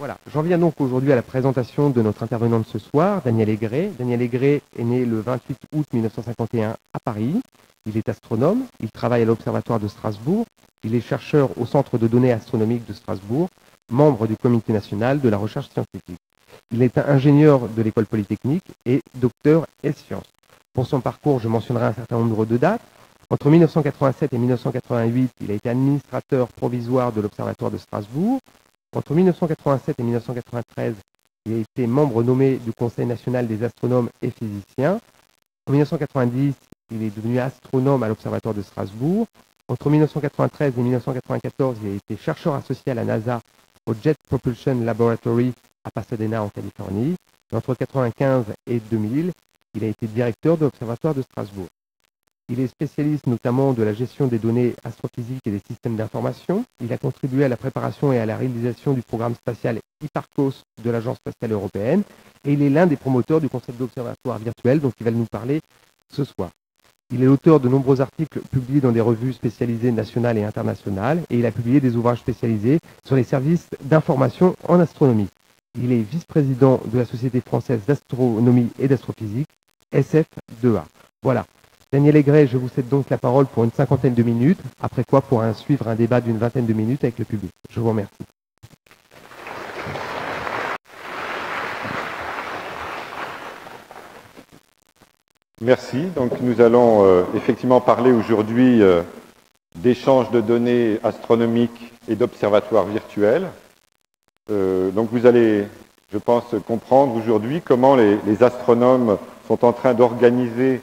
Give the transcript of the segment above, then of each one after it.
Voilà, j'en viens donc aujourd'hui à la présentation de notre intervenant de ce soir, Daniel Aigret. Daniel Aigret est né le 28 août 1951 à Paris. Il est astronome, il travaille à l'Observatoire de Strasbourg, il est chercheur au Centre de données astronomiques de Strasbourg, membre du Comité national de la recherche scientifique. Il est ingénieur de l'école polytechnique et docteur et sciences. Pour son parcours, je mentionnerai un certain nombre de dates. Entre 1987 et 1988, il a été administrateur provisoire de l'Observatoire de Strasbourg. Entre 1987 et 1993, il a été membre nommé du Conseil national des astronomes et physiciens. En 1990, il est devenu astronome à l'Observatoire de Strasbourg. Entre 1993 et 1994, il a été chercheur associé à la NASA au Jet Propulsion Laboratory à Pasadena en Californie. Entre 1995 et 2000, il a été directeur de l'Observatoire de Strasbourg. Il est spécialiste notamment de la gestion des données astrophysiques et des systèmes d'information. Il a contribué à la préparation et à la réalisation du programme spatial Hipparcos de l'Agence spatiale européenne. Et il est l'un des promoteurs du concept d'observatoire virtuel dont il va nous parler ce soir. Il est l'auteur de nombreux articles publiés dans des revues spécialisées nationales et internationales et il a publié des ouvrages spécialisés sur les services d'information en astronomie. Il est vice-président de la Société française d'astronomie et d'astrophysique, SF2A. Voilà. Daniel Aigret, je vous cède donc la parole pour une cinquantaine de minutes, après quoi pourra suivre un débat d'une vingtaine de minutes avec le public. Je vous remercie. Merci. Donc nous allons euh, effectivement parler aujourd'hui euh, d'échanges de données astronomiques et d'observatoires virtuels. Euh, donc vous allez, je pense, comprendre aujourd'hui comment les, astronomes sont en train d'organiser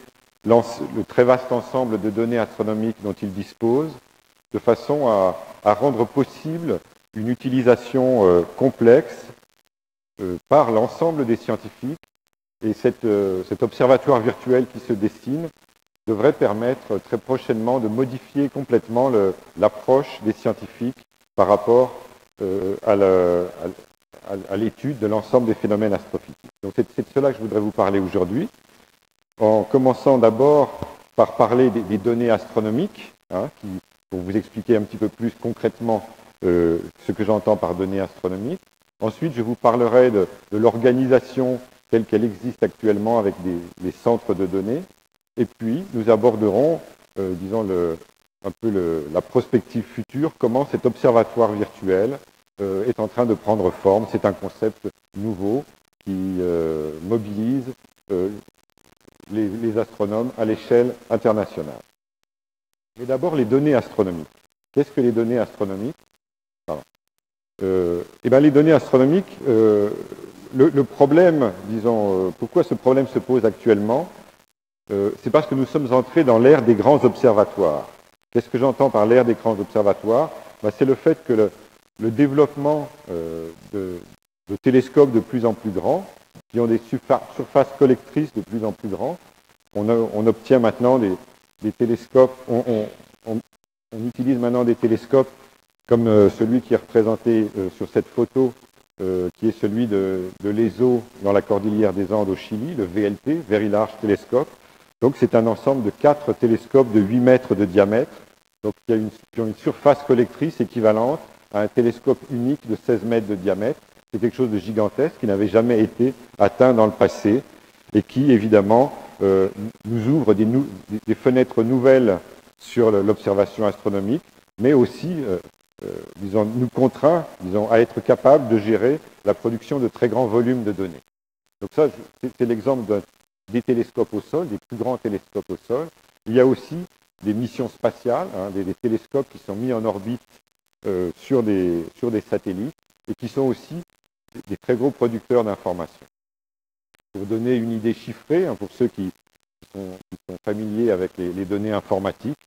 le très vaste ensemble de données astronomiques dont ils disposent, de façon à, à rendre possible une utilisation euh, complexe euh, par l'ensemble des scientifiques. Et euh, cet observatoire virtuel qui se dessine devrait permettre très prochainement de modifier complètement l'approche des scientifiques par rapport euh, à l'étude de l'ensemble des phénomènes astrophysiques. Donc c'est de cela que je voudrais vous parler aujourd'hui en commençant d'abord par parler des, données astronomiques, hein, pour vous expliquer un petit peu plus concrètement euh, ce que j'entends par données astronomiques. Ensuite, je vous parlerai de, l'organisation telle qu'elle existe actuellement avec des, centres de données. Et puis, nous aborderons, euh, disons, le, un peu la prospective future, comment cet observatoire virtuel euh, est en train de prendre forme. C'est un concept nouveau qui mobilise les, astronomes à l'échelle internationale. Mais d'abord, les données astronomiques. Qu'est-ce que les données astronomiques euh, eh bien, Les données astronomiques, euh, le, problème, disons, euh, pourquoi ce problème se pose actuellement C'est parce que nous sommes entrés dans l'ère des grands observatoires. Qu'est-ce que j'entends par l'ère des grands observatoires? Ben, C'est le fait que le, développement de, de télescopes de plus en plus grands qui ont des surfaces collectrices de plus en plus grandes. On, obtient maintenant des, télescopes, on, utilise maintenant des télescopes comme euh, celui qui est représenté euh, sur cette photo, euh, qui est celui de, l'ESO dans la cordillère des Andes au Chili, le VLT, Very Large Telescope. Donc c'est un ensemble de quatre télescopes de 8 mètres de diamètre, donc qui, ont une surface collectrice équivalente à un télescope unique de 16 mètres de diamètre c'est quelque chose de gigantesque qui n'avait jamais été atteint dans le passé et qui, évidemment, euh, nous ouvre des, fenêtres nouvelles sur l'observation astronomique, mais aussi, euh, euh, disons, nous contraint, disons, à être capable de gérer la production de très grands volumes de données. Donc ça, c'est l'exemple des télescopes au sol, des plus grands télescopes au sol. Il y a aussi des missions spatiales, hein, des, télescopes qui sont mis en orbite sur, des, sur des satellites et qui sont aussi des très gros producteurs d'informations. Pour donner une idée chiffrée, hein, pour ceux qui sont, familiers avec les, données informatiques,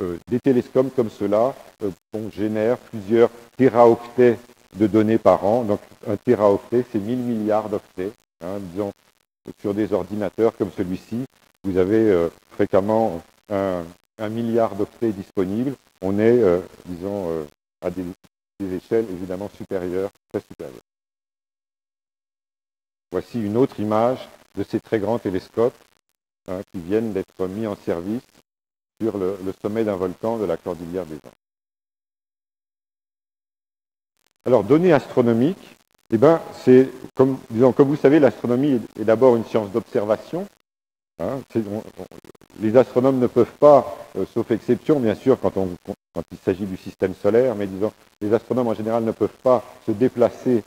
euh, des télescopes comme cela euh, génèrent plusieurs téraoctets de données par an. Donc un téraoctet, c'est 1000 milliards d'octets. Hein, disons, sur des ordinateurs comme celui-ci, vous avez euh, fréquemment un, milliard d'octets disponibles. On est, disons, à des, des, échelles évidemment supérieures, très supérieures. Voici une autre image de ces très grands télescopes hein, qui viennent d'être mis en service sur le, sommet d'un volcan de la cordillère des Andes. Alors, données astronomiques, Eh c'est, comme, vous savez, l'astronomie est, d'abord une science d'observation. Hein. les astronomes ne peuvent pas, euh, sauf exception, bien sûr, quand il s'agit du système solaire, mais disons, les astronomes en général ne peuvent pas se déplacer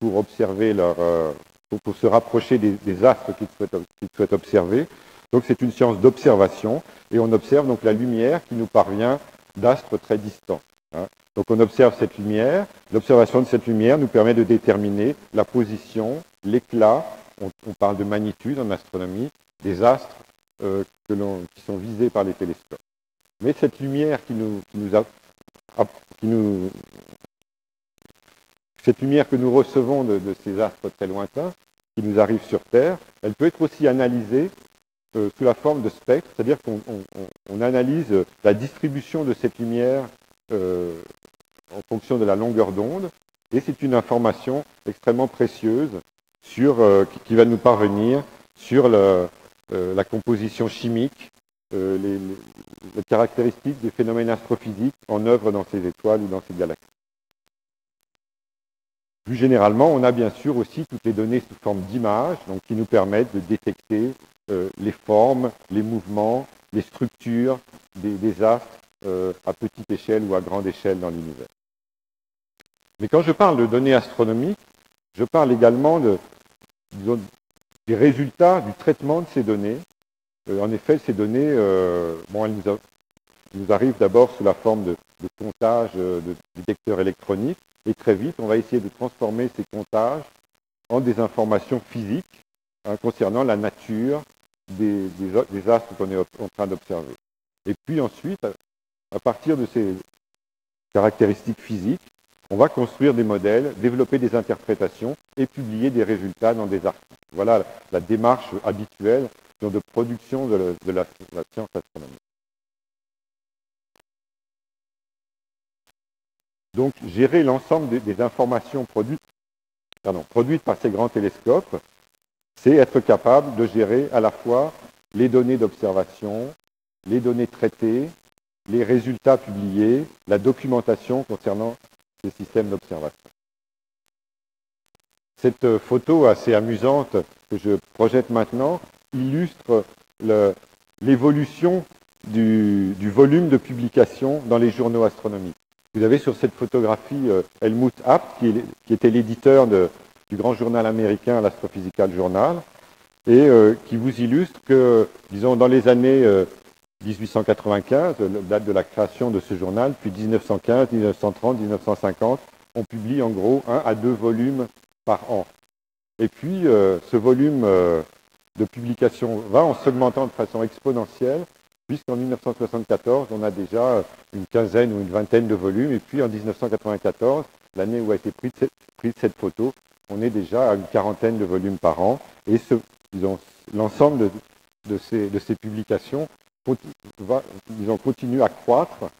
pour observer leur, euh, pour, se rapprocher des, astres qu'ils souhaitent, souhaitent, observer. Donc c'est une science d'observation et on observe donc la lumière qui nous parvient d'astres très distants. Hein. Donc on observe cette lumière. L'observation de cette lumière nous permet de déterminer la position, l'éclat, on, parle de magnitude en astronomie, des astres euh, qui sont visés par les télescopes. Mais cette lumière qui nous, qui nous, cette lumière que nous recevons de, ces astres très lointains, qui nous arrivent sur Terre, elle peut être aussi analysée euh, sous la forme de spectres, c'est-à-dire qu'on analyse la distribution de cette lumière euh, en fonction de la longueur d'onde, et c'est une information extrêmement précieuse euh, qui, va nous parvenir sur la composition chimique les, caractéristiques des phénomènes astrophysiques en œuvre dans ces étoiles ou dans ces galaxies. Plus généralement, on a bien sûr aussi toutes les données sous forme d'images, qui nous permettent de détecter euh, les formes, les mouvements, les structures des, astres euh, à petite échelle ou à grande échelle dans l'univers. Mais quand je parle de données astronomiques, je parle également de, des résultats du traitement de ces données euh, en effet, ces données, nous, arrivent d'abord sous la forme de, comptages euh, de détecteurs électroniques, et très vite, on va essayer de transformer ces comptages en des informations physiques hein, concernant la nature des, astres qu'on est en train d'observer. Et puis ensuite, à partir de ces caractéristiques physiques, on va construire des modèles, développer des interprétations et publier des résultats dans des articles. Voilà la démarche habituelle de production de la, science astronomique. Donc, gérer l'ensemble des, informations produites, par ces grands télescopes, c'est être capable de gérer à la fois les données d'observation, les données traitées, les résultats publiés, la documentation concernant ces systèmes d'observation. Cette photo assez amusante que je projette maintenant illustre l'évolution du, volume de publications dans les journaux astronomiques. Vous avez sur cette photographie euh, Helmut Abt, qui, était l'éditeur du grand journal américain l'Astrophysical Journal, et euh, qui vous illustre que, disons, dans les années 1895, euh, date de la création de ce journal, puis 1915, 1930, 1950, on publie en gros un à deux volumes par an. Et puis, ce volume de publication va en s'augmentant de façon exponentielle, puisqu'en 1974, on a déjà une quinzaine ou une vingtaine de volumes, et puis en 1994, l'année où a été prise cette, photo, on est déjà à une quarantaine de volumes par an, et l'ensemble de, ces, publications continue à croître,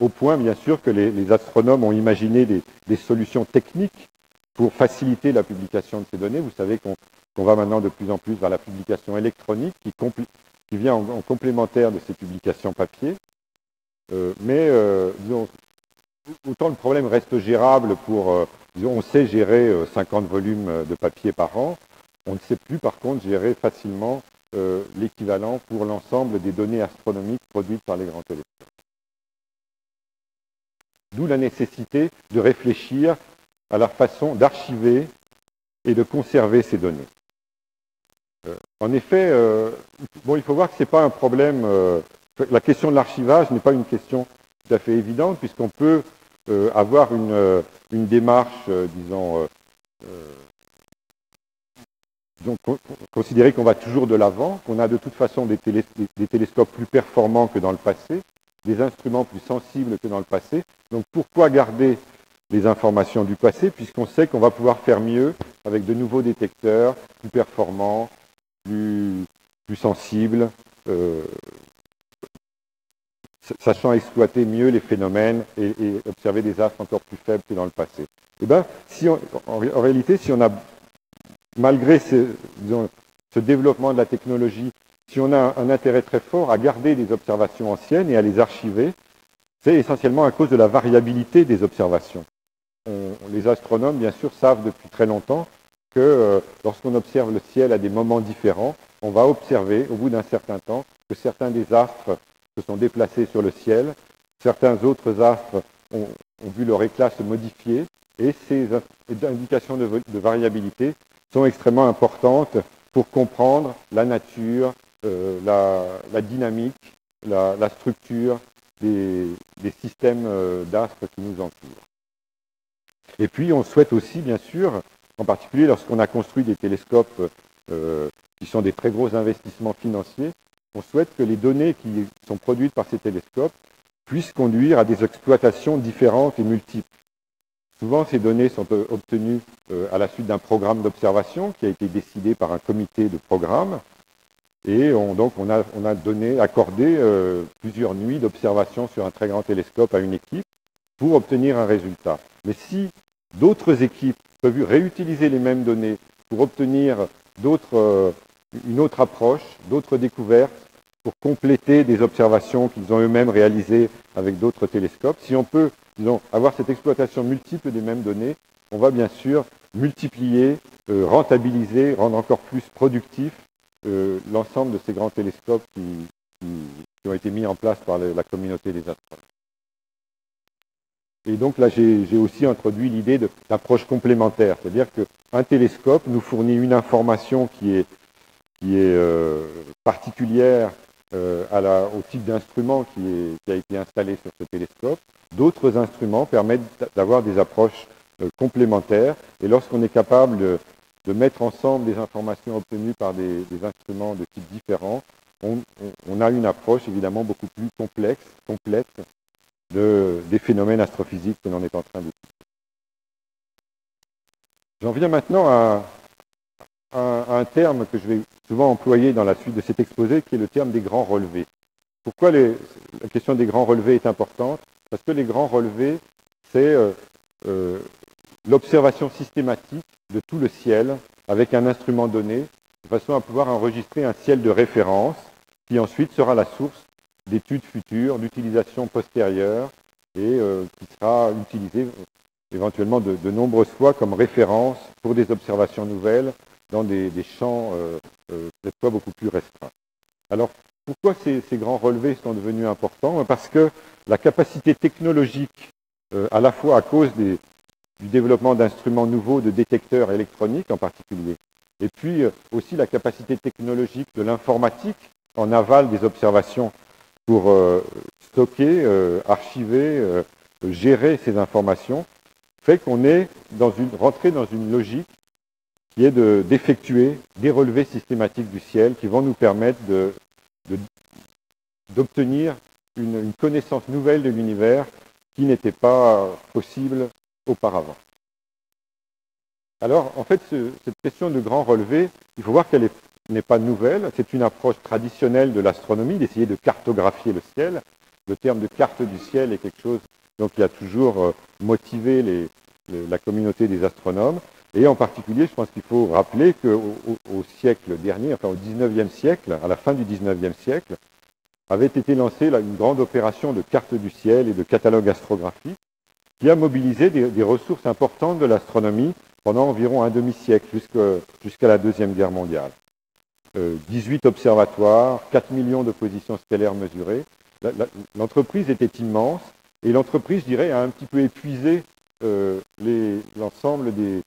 au point, bien sûr, que les, astronomes ont imaginé des solutions techniques pour faciliter la publication de ces données. Vous savez qu'on on va maintenant de plus en plus vers la publication électronique qui, vient en, complémentaire de ces publications papier. Euh, mais euh, autant le problème reste gérable pour, euh, disons, on sait gérer 50 volumes de papier par an, on ne sait plus par contre gérer facilement l'équivalent pour l'ensemble des données astronomiques produites par les grands télescopes. D'où la nécessité de réfléchir à la façon d'archiver et de conserver ces données. Euh, en effet, euh, bon, il faut voir que ce n'est pas un problème. Euh, la question de l'archivage n'est pas une question tout à fait évidente, puisqu'on peut avoir une, démarche, disons, considérer qu'on va toujours de l'avant, qu'on a de toute façon des, des, télescopes plus performants que dans le passé, des instruments plus sensibles que dans le passé. Donc pourquoi garder les informations du passé, puisqu'on sait qu'on va pouvoir faire mieux avec de nouveaux détecteurs plus performants, plus, plus sensible, euh, sachant exploiter mieux les phénomènes et, observer des astres encore plus faibles que dans le passé. Eh ben, si en, réalité, si on a, malgré ce, ce, développement de la technologie, si on a un intérêt très fort à garder des observations anciennes et à les archiver, c'est essentiellement à cause de la variabilité des observations. les astronomes, bien sûr, savent depuis très longtemps que euh, lorsqu'on observe le ciel à des moments différents, on va observer, au bout d'un certain temps, que certains des astres se sont déplacés sur le ciel, certains autres astres ont, vu leur éclat se modifier, et ces indications de, variabilité sont extrêmement importantes pour comprendre la nature, euh, la, dynamique, la, structure des, systèmes euh, d'astres qui nous entourent. Et puis, on souhaite aussi, bien sûr, en particulier lorsqu'on a construit des télescopes euh, qui sont des très gros investissements financiers, on souhaite que les données qui sont produites par ces télescopes puissent conduire à des exploitations différentes et multiples. Souvent, ces données sont euh, obtenues euh, à la suite d'un programme d'observation qui a été décidé par un comité de programme. Et donc, on a, on a donné, accordé plusieurs nuits d'observation sur un très grand télescope à une équipe pour obtenir un résultat. Mais si d'autres équipes peuvent réutiliser les mêmes données pour obtenir euh, une autre approche, d'autres découvertes, pour compléter des observations qu'ils ont eux-mêmes réalisées avec d'autres télescopes. Si on peut, avoir cette exploitation multiple des mêmes données, on va bien sûr multiplier, euh, rentabiliser, rendre encore plus productif euh, l'ensemble de ces grands télescopes qui, ont été mis en place par la communauté des astronomes. Et donc là, j'ai aussi introduit l'idée d'approche complémentaire, c'est-à-dire qu'un télescope nous fournit une information qui est, qui est euh, particulière euh, à la, au type d'instrument qui, qui, a été installé sur ce télescope. D'autres instruments permettent d'avoir des approches euh, complémentaires. Et lorsqu'on est capable de, de, mettre ensemble des informations obtenues par des, des instruments de types différents, on, on, a une approche évidemment beaucoup plus complexe, complète des phénomènes astrophysiques que l'on est en train d'étudier. J'en viens maintenant à, un terme que je vais souvent employer dans la suite de cet exposé, qui est le terme des grands relevés. Pourquoi la question des grands relevés est importante? Parce que les grands relevés, c'est euh, euh, l'observation systématique de tout le ciel avec un instrument donné, de façon à pouvoir enregistrer un ciel de référence qui ensuite sera la source d'études futures, d'utilisation postérieure, et euh, qui sera utilisé éventuellement de, nombreuses fois comme référence pour des observations nouvelles dans des, champs euh, euh, beaucoup plus restreints. Alors, pourquoi ces, grands relevés sont devenus importants? Parce que la capacité technologique, à la fois à cause du développement d'instruments nouveaux, de détecteurs électroniques en particulier, et puis aussi la capacité technologique de l'informatique en aval des observations pour euh, stocker, euh, archiver, euh, gérer ces informations, fait qu'on est rentré dans une logique qui est d'effectuer des relevés systématiques du ciel qui vont nous permettre d'obtenir une, connaissance nouvelle de l'univers qui n'était pas possible auparavant. Alors, en fait, cette question de grand relevé, il faut voir qu'elle est n'est pas nouvelle, c'est une approche traditionnelle de l'astronomie, d'essayer de cartographier le ciel. Le terme de carte du ciel est quelque chose qui a toujours euh, motivé la communauté des astronomes. Et en particulier, je pense qu'il faut rappeler qu'au au, siècle dernier, enfin au XIXe siècle, à la fin du XIXe siècle, avait été lancée une grande opération de carte du ciel et de catalogue astrographique qui a mobilisé des, ressources importantes de l'astronomie pendant environ un demi-siècle jusqu'à la Deuxième Guerre mondiale. 18 euh, observatoires, 4 millions de positions stellaires mesurées. L'entreprise était immense et l'entreprise, je dirais, a un petit peu épuisé euh, l'ensemble des,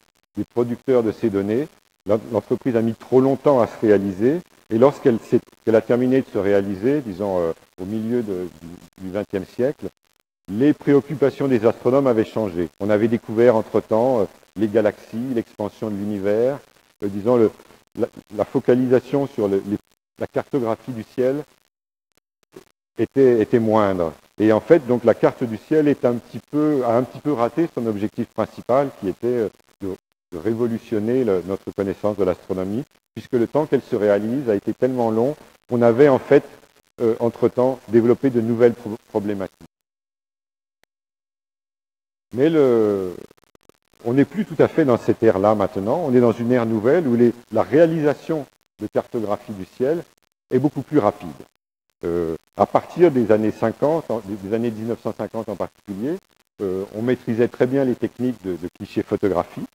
producteurs de ces données. L'entreprise a mis trop longtemps à se réaliser et lorsqu'elle a terminé de se réaliser, disons euh, au milieu du XXe siècle, les préoccupations des astronomes avaient changé. On avait découvert entre-temps les galaxies, l'expansion de l'univers, disons le, la, focalisation sur la cartographie du ciel était, moindre. Et en fait, donc la carte du ciel est un peu, a un petit peu raté son objectif principal, qui était euh, de, révolutionner notre connaissance de l'astronomie, puisque le temps qu'elle se réalise a été tellement long qu'on avait en fait, euh, entre-temps, développé de nouvelles problématiques. Mais le, on n'est plus tout à fait dans cette ère-là maintenant, on est dans une ère nouvelle où la réalisation de cartographie du ciel est beaucoup plus rapide. Euh, à partir des années 50, des années 1950 en particulier, on maîtrisait très bien les techniques de, de clichés photographiques.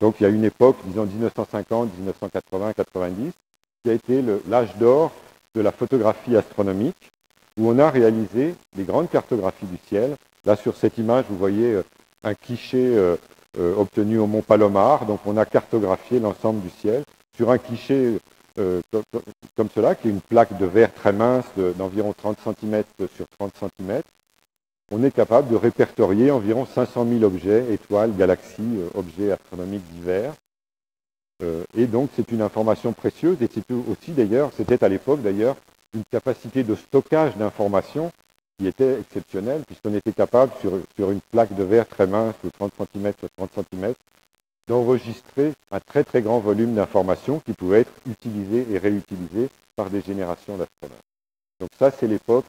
Donc il y a une époque, disons 1950, 1980, 90, qui a été l'âge d'or de la photographie astronomique, où on a réalisé des grandes cartographies du ciel. Là, sur cette image, vous voyez euh, un cliché euh, euh, obtenu au Mont Palomar. Donc, on a cartographié l'ensemble du ciel sur un cliché comme, cela, qui est une plaque de verre très mince d'environ 30 cm sur 30 cm. On est capable de répertorier environ 500 000 objets, étoiles, galaxies, objets astronomiques divers. Euh, et donc c'est une information précieuse et c'est aussi d'ailleurs, c'était à l'époque d'ailleurs, une capacité de stockage d'informations qui était exceptionnelle puisqu'on était capable sur, une plaque de verre très mince de 30 cm sur 30 cm d'enregistrer un très très grand volume d'informations qui pouvaient être utilisées et réutilisées par des générations d'astronomes. Donc ça c'est l'époque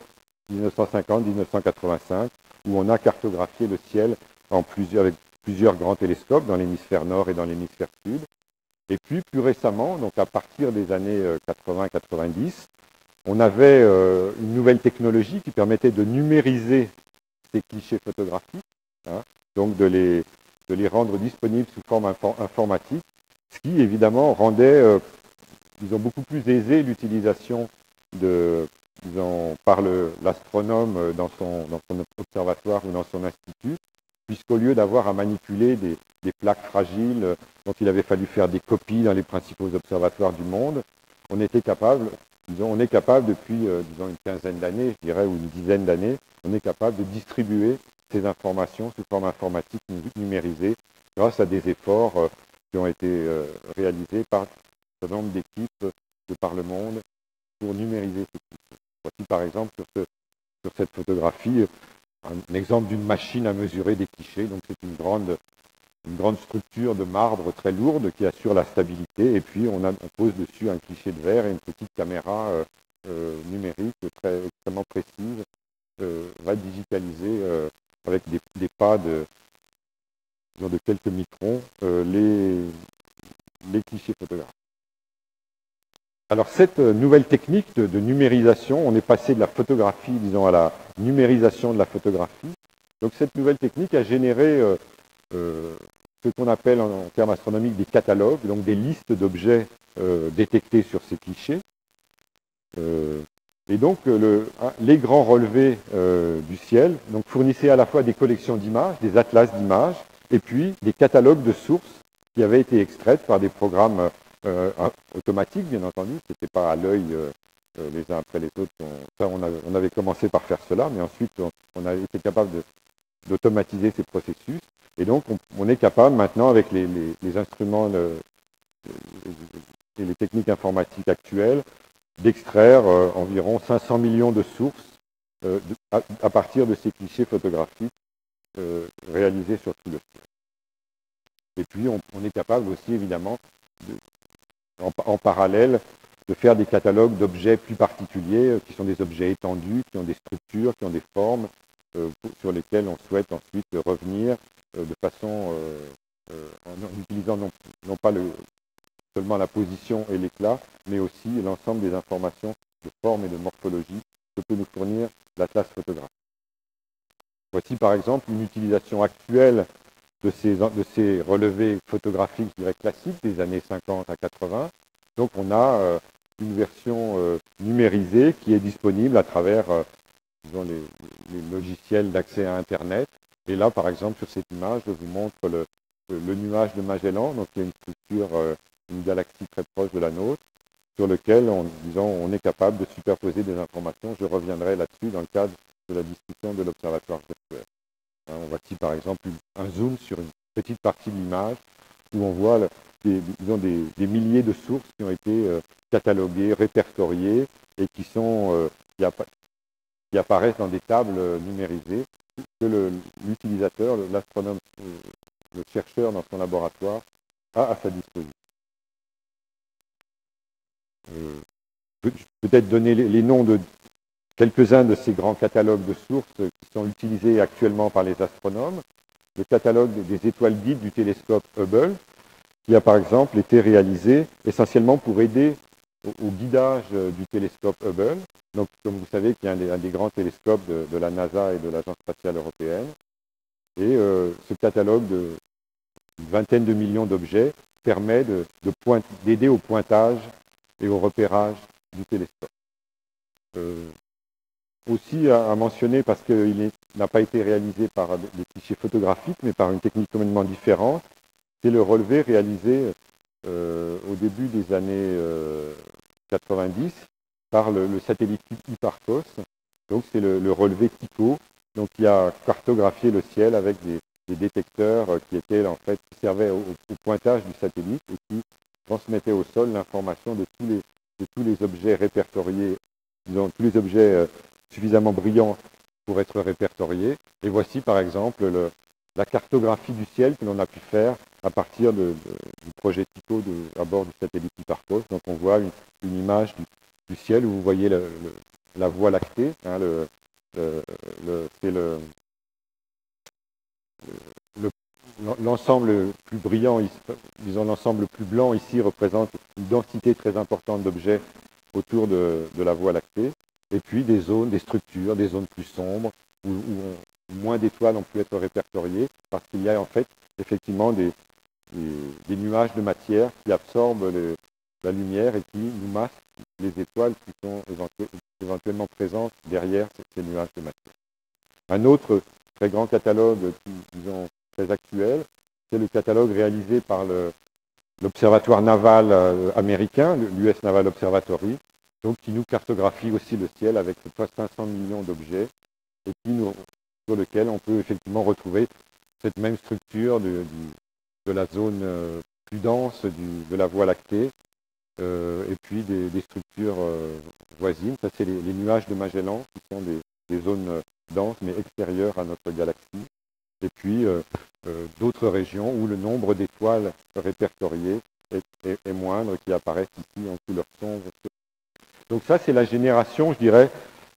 1950-1985 où on a cartographié le ciel en plusieurs, avec plusieurs grands télescopes dans l'hémisphère nord et dans l'hémisphère sud. Et puis plus récemment, donc à partir des années 80-90, euh, on avait euh, une nouvelle technologie qui permettait de numériser ces clichés photographiques, hein, donc de les, rendre disponibles sous forme informatique, ce qui évidemment rendait, euh, beaucoup plus aisé l'utilisation de, par l'astronome dans son, dans son observatoire ou dans son institut, puisqu'au lieu d'avoir à manipuler des, plaques fragiles dont il avait fallu faire des copies dans les principaux observatoires du monde, on était capable, on est capable depuis, euh, disons, une quinzaine d'années, je dirais, ou une dizaine d'années, on est capable de distribuer ces informations sous forme informatique numérisée grâce à des efforts euh, qui ont été euh, réalisés par un certain nombre d'équipes de par le monde pour numériser ces clichés. Voici par exemple sur, sur cette photographie un exemple d'une machine à mesurer des clichés. Donc c'est une grande, une grande structure de marbre très lourde qui assure la stabilité. Et puis on, pose dessus un cliché de verre et une petite caméra euh, euh, numérique très extrêmement précise euh, va digitaliser avec des, pas de, de quelques microns les, les clichés photographiques. Alors cette euh, nouvelle technique de, numérisation, on est passé de la photographie, disons, à la numérisation de la photographie. Donc cette nouvelle technique a généré euh, euh, ce qu'on appelle en, termes astronomiques des catalogues, donc des listes d'objets détectés sur ces clichés. et donc les grands relevés du ciel donc, fournissaient à la fois des collections d'images, des atlas d'images, et puis des catalogues de sources qui avaient été extraites par des programmes euh, automatique, bien entendu. Ce n'était pas à l'œil euh, euh, les uns après les autres. On, on, avait, commencé par faire cela, mais ensuite on, a été capable d'automatiser ces processus. Et donc on, est capable maintenant, avec les, instruments et les techniques informatiques actuelles, d'extraire environ 500 millions de sources à, partir de ces clichés photographiques réalisés sur tout le ciel. Et puis on, est capable aussi évidemment de, en, parallèle de faire des catalogues d'objets plus particuliers, euh, qui sont des objets étendus, qui ont des structures, qui ont des formes, euh, sur lesquelles on souhaite ensuite revenir euh, de façon en, utilisant non, pas seulement la position et l'éclat, mais aussi l'ensemble des informations de forme et de morphologie que peut nous fournir l'atlas photographique. Voici par exemple une utilisation actuelle de ces, de ces relevés photographiques, je classiques des années 50 à 80. Donc on a euh, une version euh, numérisée qui est disponible à travers euh, les, logiciels d'accès à Internet. Et là, par exemple, sur cette image, je vous montre le, nuage de Magellan, donc il y a une structure, une galaxie très proche de la nôtre, sur lequel on, disons, on est capable de superposer des informations. Je reviendrai là-dessus dans le cadre de la discussion de l'Observatoire virtuel. Hein, on voit ici par exemple un zoom sur une petite partie de l'image où on voit des, des, milliers de sources qui ont été euh, cataloguées, répertoriées et qui, sont, euh, qui, apparaissent dans des tables euh, numérisées que l'utilisateur, l'astronome, le chercheur dans son laboratoire a à sa disposition. Peut-être donner les noms de quelques-uns de ces grands catalogues de sources qui sont utilisés actuellement par les astronomes. Le catalogue des étoiles guides du télescope Hubble, qui a par exemple été réalisé essentiellement pour aider au, guidage du télescope Hubble. Donc, comme vous savez, qui est un des, grands télescopes de, la NASA et de l'Agence spatiale européenne. Et ce catalogue de vingtaine de millions d'objets permet d'aider au pointage et au repérage du télescope. aussi à, mentionner, parce qu'il n'a pas été réalisé par des fichiers photographiques, mais par une technique complètement différente, c'est le relevé réalisé euh, au début des années 90 euh, par le, satellite Hipparcos. Donc c'est le, relevé Tycho, donc qui a cartographié le ciel avec des, détecteurs euh, qui étaient en fait qui servaient au, pointage du satellite et qui transmettaient au sol l'information de tous les objets répertoriés, disons, tous les objets suffisamment brillants pour être répertoriés. Et voici par exemple le, la cartographie du ciel que l'on a pu faire à partir du projet TICO à bord du satellite Hipparcos. Donc on voit une, image du, ciel où vous voyez la voie lactée. Hein, c'est l'ensemble plus brillant, disons l'ensemble plus blanc ici représente une densité très importante d'objets autour de, la voie lactée, et puis des zones, des structures, des zones plus sombres où, où moins d'étoiles ont pu être répertoriées parce qu'il y a en fait effectivement des, nuages de matière qui absorbent la lumière et qui nous masquent les étoiles qui sont éventuellement présentes derrière ces, nuages de matière. Un autre très grand catalogue, disons très actuel, c'est le catalogue réalisé par l'Observatoire naval euh, américain, l'US Naval Observatory, donc qui nous cartographie aussi le ciel avec 500 millions d'objets et qui sur lequel on peut effectivement retrouver cette même structure de, la zone euh, plus dense de la Voie lactée, euh, et puis des, structures euh, voisines. Ça, c'est les, nuages de Magellan, qui sont des, zones denses, mais extérieures à notre galaxie. Et puis d'autres régions où le nombre d'étoiles répertoriées est, moindre, qui apparaissent ici en couleur sombre. Donc ça, c'est la génération, je dirais,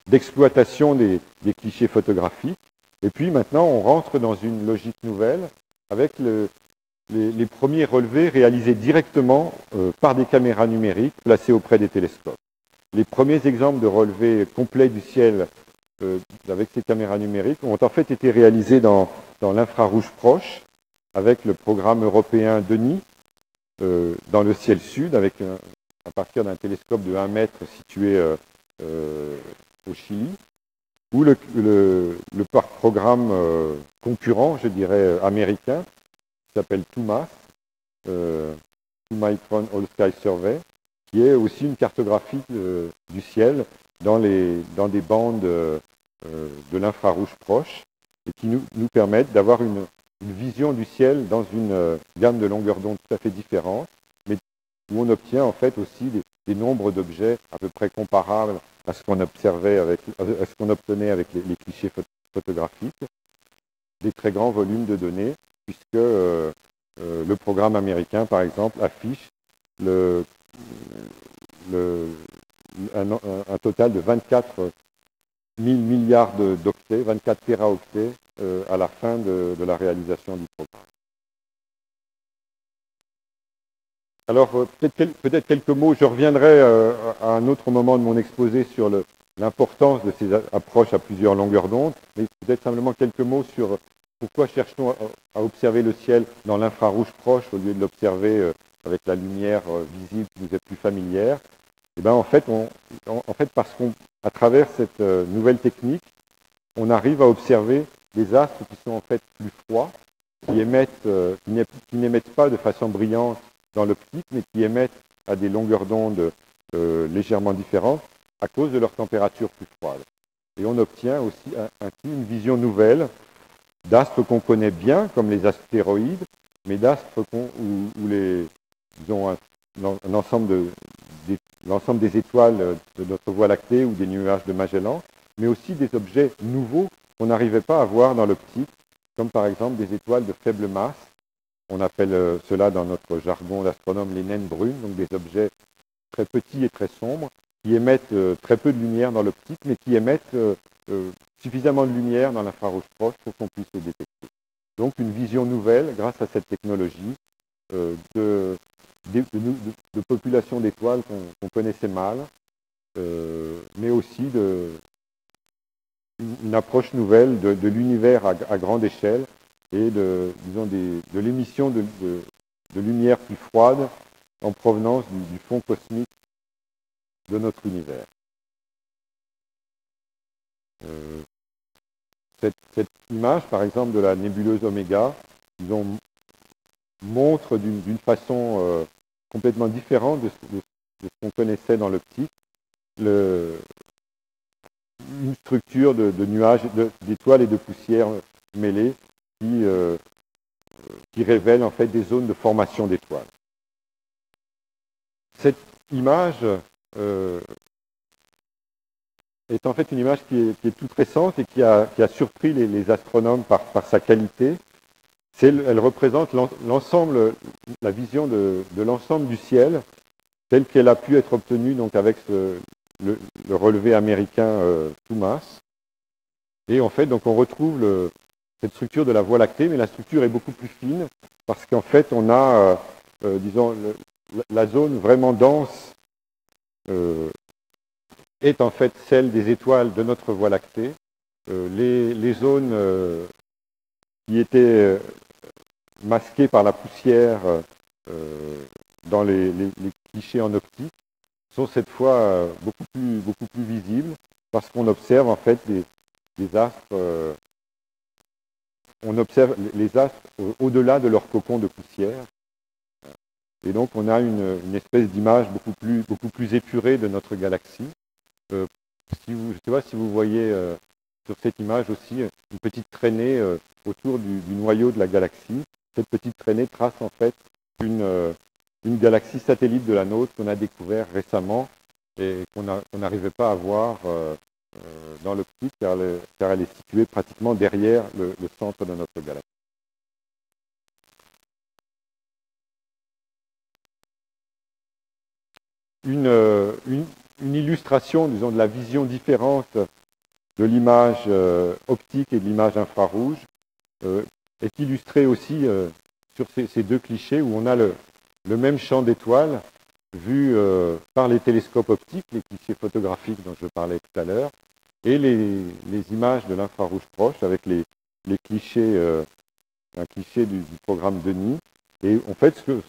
d'exploitation des, clichés photographiques. Et puis maintenant, on rentre dans une logique nouvelle avec les, premiers relevés réalisés directement euh, par des caméras numériques placées auprès des télescopes. Les premiers exemples de relevés complets du ciel euh, avec ces caméras numériques ont en fait été réalisés dans, l'infrarouge proche avec le programme européen Denis euh, dans le ciel sud avec à partir d'un télescope de 1 mètre situé au Chili ou le, le, programme euh, concurrent, je dirais, américain, s'appelle TUMAS, euh, All Sky Survey, qui est aussi une cartographie du ciel dans, les, dans des bandes de l'infrarouge proche et qui nous, nous permettent d'avoir une, vision du ciel dans une gamme de longueurs d'onde tout à fait différente, mais où on obtient en fait aussi des nombres d'objets à peu près comparables à ce qu'on observait avec, à ce qu'on obtenait avec les, clichés photographiques, des très grands volumes de données, puisque euh, euh, le programme américain, par exemple, affiche le, un, total de 24 000 milliards d'octets, 24 téraoctets euh, à la fin de la réalisation du programme. Alors euh, peut-être quelques mots, je reviendrai à un autre moment de mon exposé sur l'importance de ces approches à plusieurs longueurs d'onde, mais peut-être simplement quelques mots sur pourquoi cherchons à observer le ciel dans l'infrarouge proche au lieu de l'observer euh, avec la lumière visible qui nous est plus familière? Eh bien en fait, parce qu'à travers cette nouvelle technique, on arrive à observer des astres qui sont en fait plus froids, qui émettent, qui n'émettent pas de façon brillante dans l'optique, mais qui émettent à des longueurs d'onde euh, légèrement différentes à cause de leur température plus froide. Et on obtient aussi ainsi une vision nouvelle d'astres qu'on connaît bien, comme les astéroïdes, mais d'astres où, les, l'ensemble des étoiles de notre Voie lactée ou des nuages de Magellan, mais aussi des objets nouveaux qu'on n'arrivait pas à voir dans l'optique, comme par exemple des étoiles de faible masse. On appelle euh, cela dans notre jargon d'astronome les naines brunes, donc des objets très petits et très sombres, qui émettent euh, très peu de lumière dans l'optique, mais qui émettent euh, suffisamment de lumière dans l'infrarouge proche pour qu'on puisse les détecter. Donc une vision nouvelle, grâce à cette technologie, de, de, population d'étoiles qu'on connaissait mal, mais aussi de, une approche nouvelle de, l'univers à, grande échelle et de, de l'émission de, lumière plus froide en provenance du, fond cosmique de notre univers. Euh, cette, image, par exemple, de la nébuleuse Oméga, disons, montre d'une façon euh, complètement différente de, ce qu'on connaissait dans l'optique, une structure de, nuages, d'étoiles et de poussières mêlées qui, euh, révèle en fait des zones de formation d'étoiles. Cette image euh, est en fait une image qui est, toute récente et qui a, surpris les, astronomes par, sa qualité. Elle représente l'ensemble, la vision de, l'ensemble du ciel telle qu'elle a pu être obtenue donc avec le, relevé américain euh, Thomas. Et en fait, donc on retrouve cette structure de la Voie lactée, mais la structure est beaucoup plus fine parce qu'en fait, on a, euh, euh, disons, la zone vraiment dense est en fait celle des étoiles de notre Voie lactée. les, zones qui étaient masquées par la poussière dans les, clichés en optique sont cette fois euh, beaucoup plus, beaucoup plus visibles parce qu'on observe en fait des, astres, euh, on observe les astres au-delà de leur cocon de poussière. Et donc on a une, espèce d'image beaucoup plus, beaucoup plus épurée de notre galaxie. Euh, si vous, sais si vous voyez sur cette image aussi une petite traînée autour du, noyau de la galaxie. Cette petite traînée trace en fait une, une galaxie satellite de la nôtre qu'on a découvert récemment et qu'on n'arrivait pas à voir euh, euh, dans l'optique car, car, elle est située pratiquement derrière le, centre de notre galaxie. Une, euh, illustration, disons, de la vision différente de l'image optique et de l'image infrarouge est illustrée aussi sur ces, deux clichés où on a le, même champ d'étoiles vu euh, par les télescopes optiques, les clichés photographiques dont je parlais tout à l'heure, et les, images de l'infrarouge proche avec les, clichés, euh, un cliché du, programme Denis. Et en fait, ce,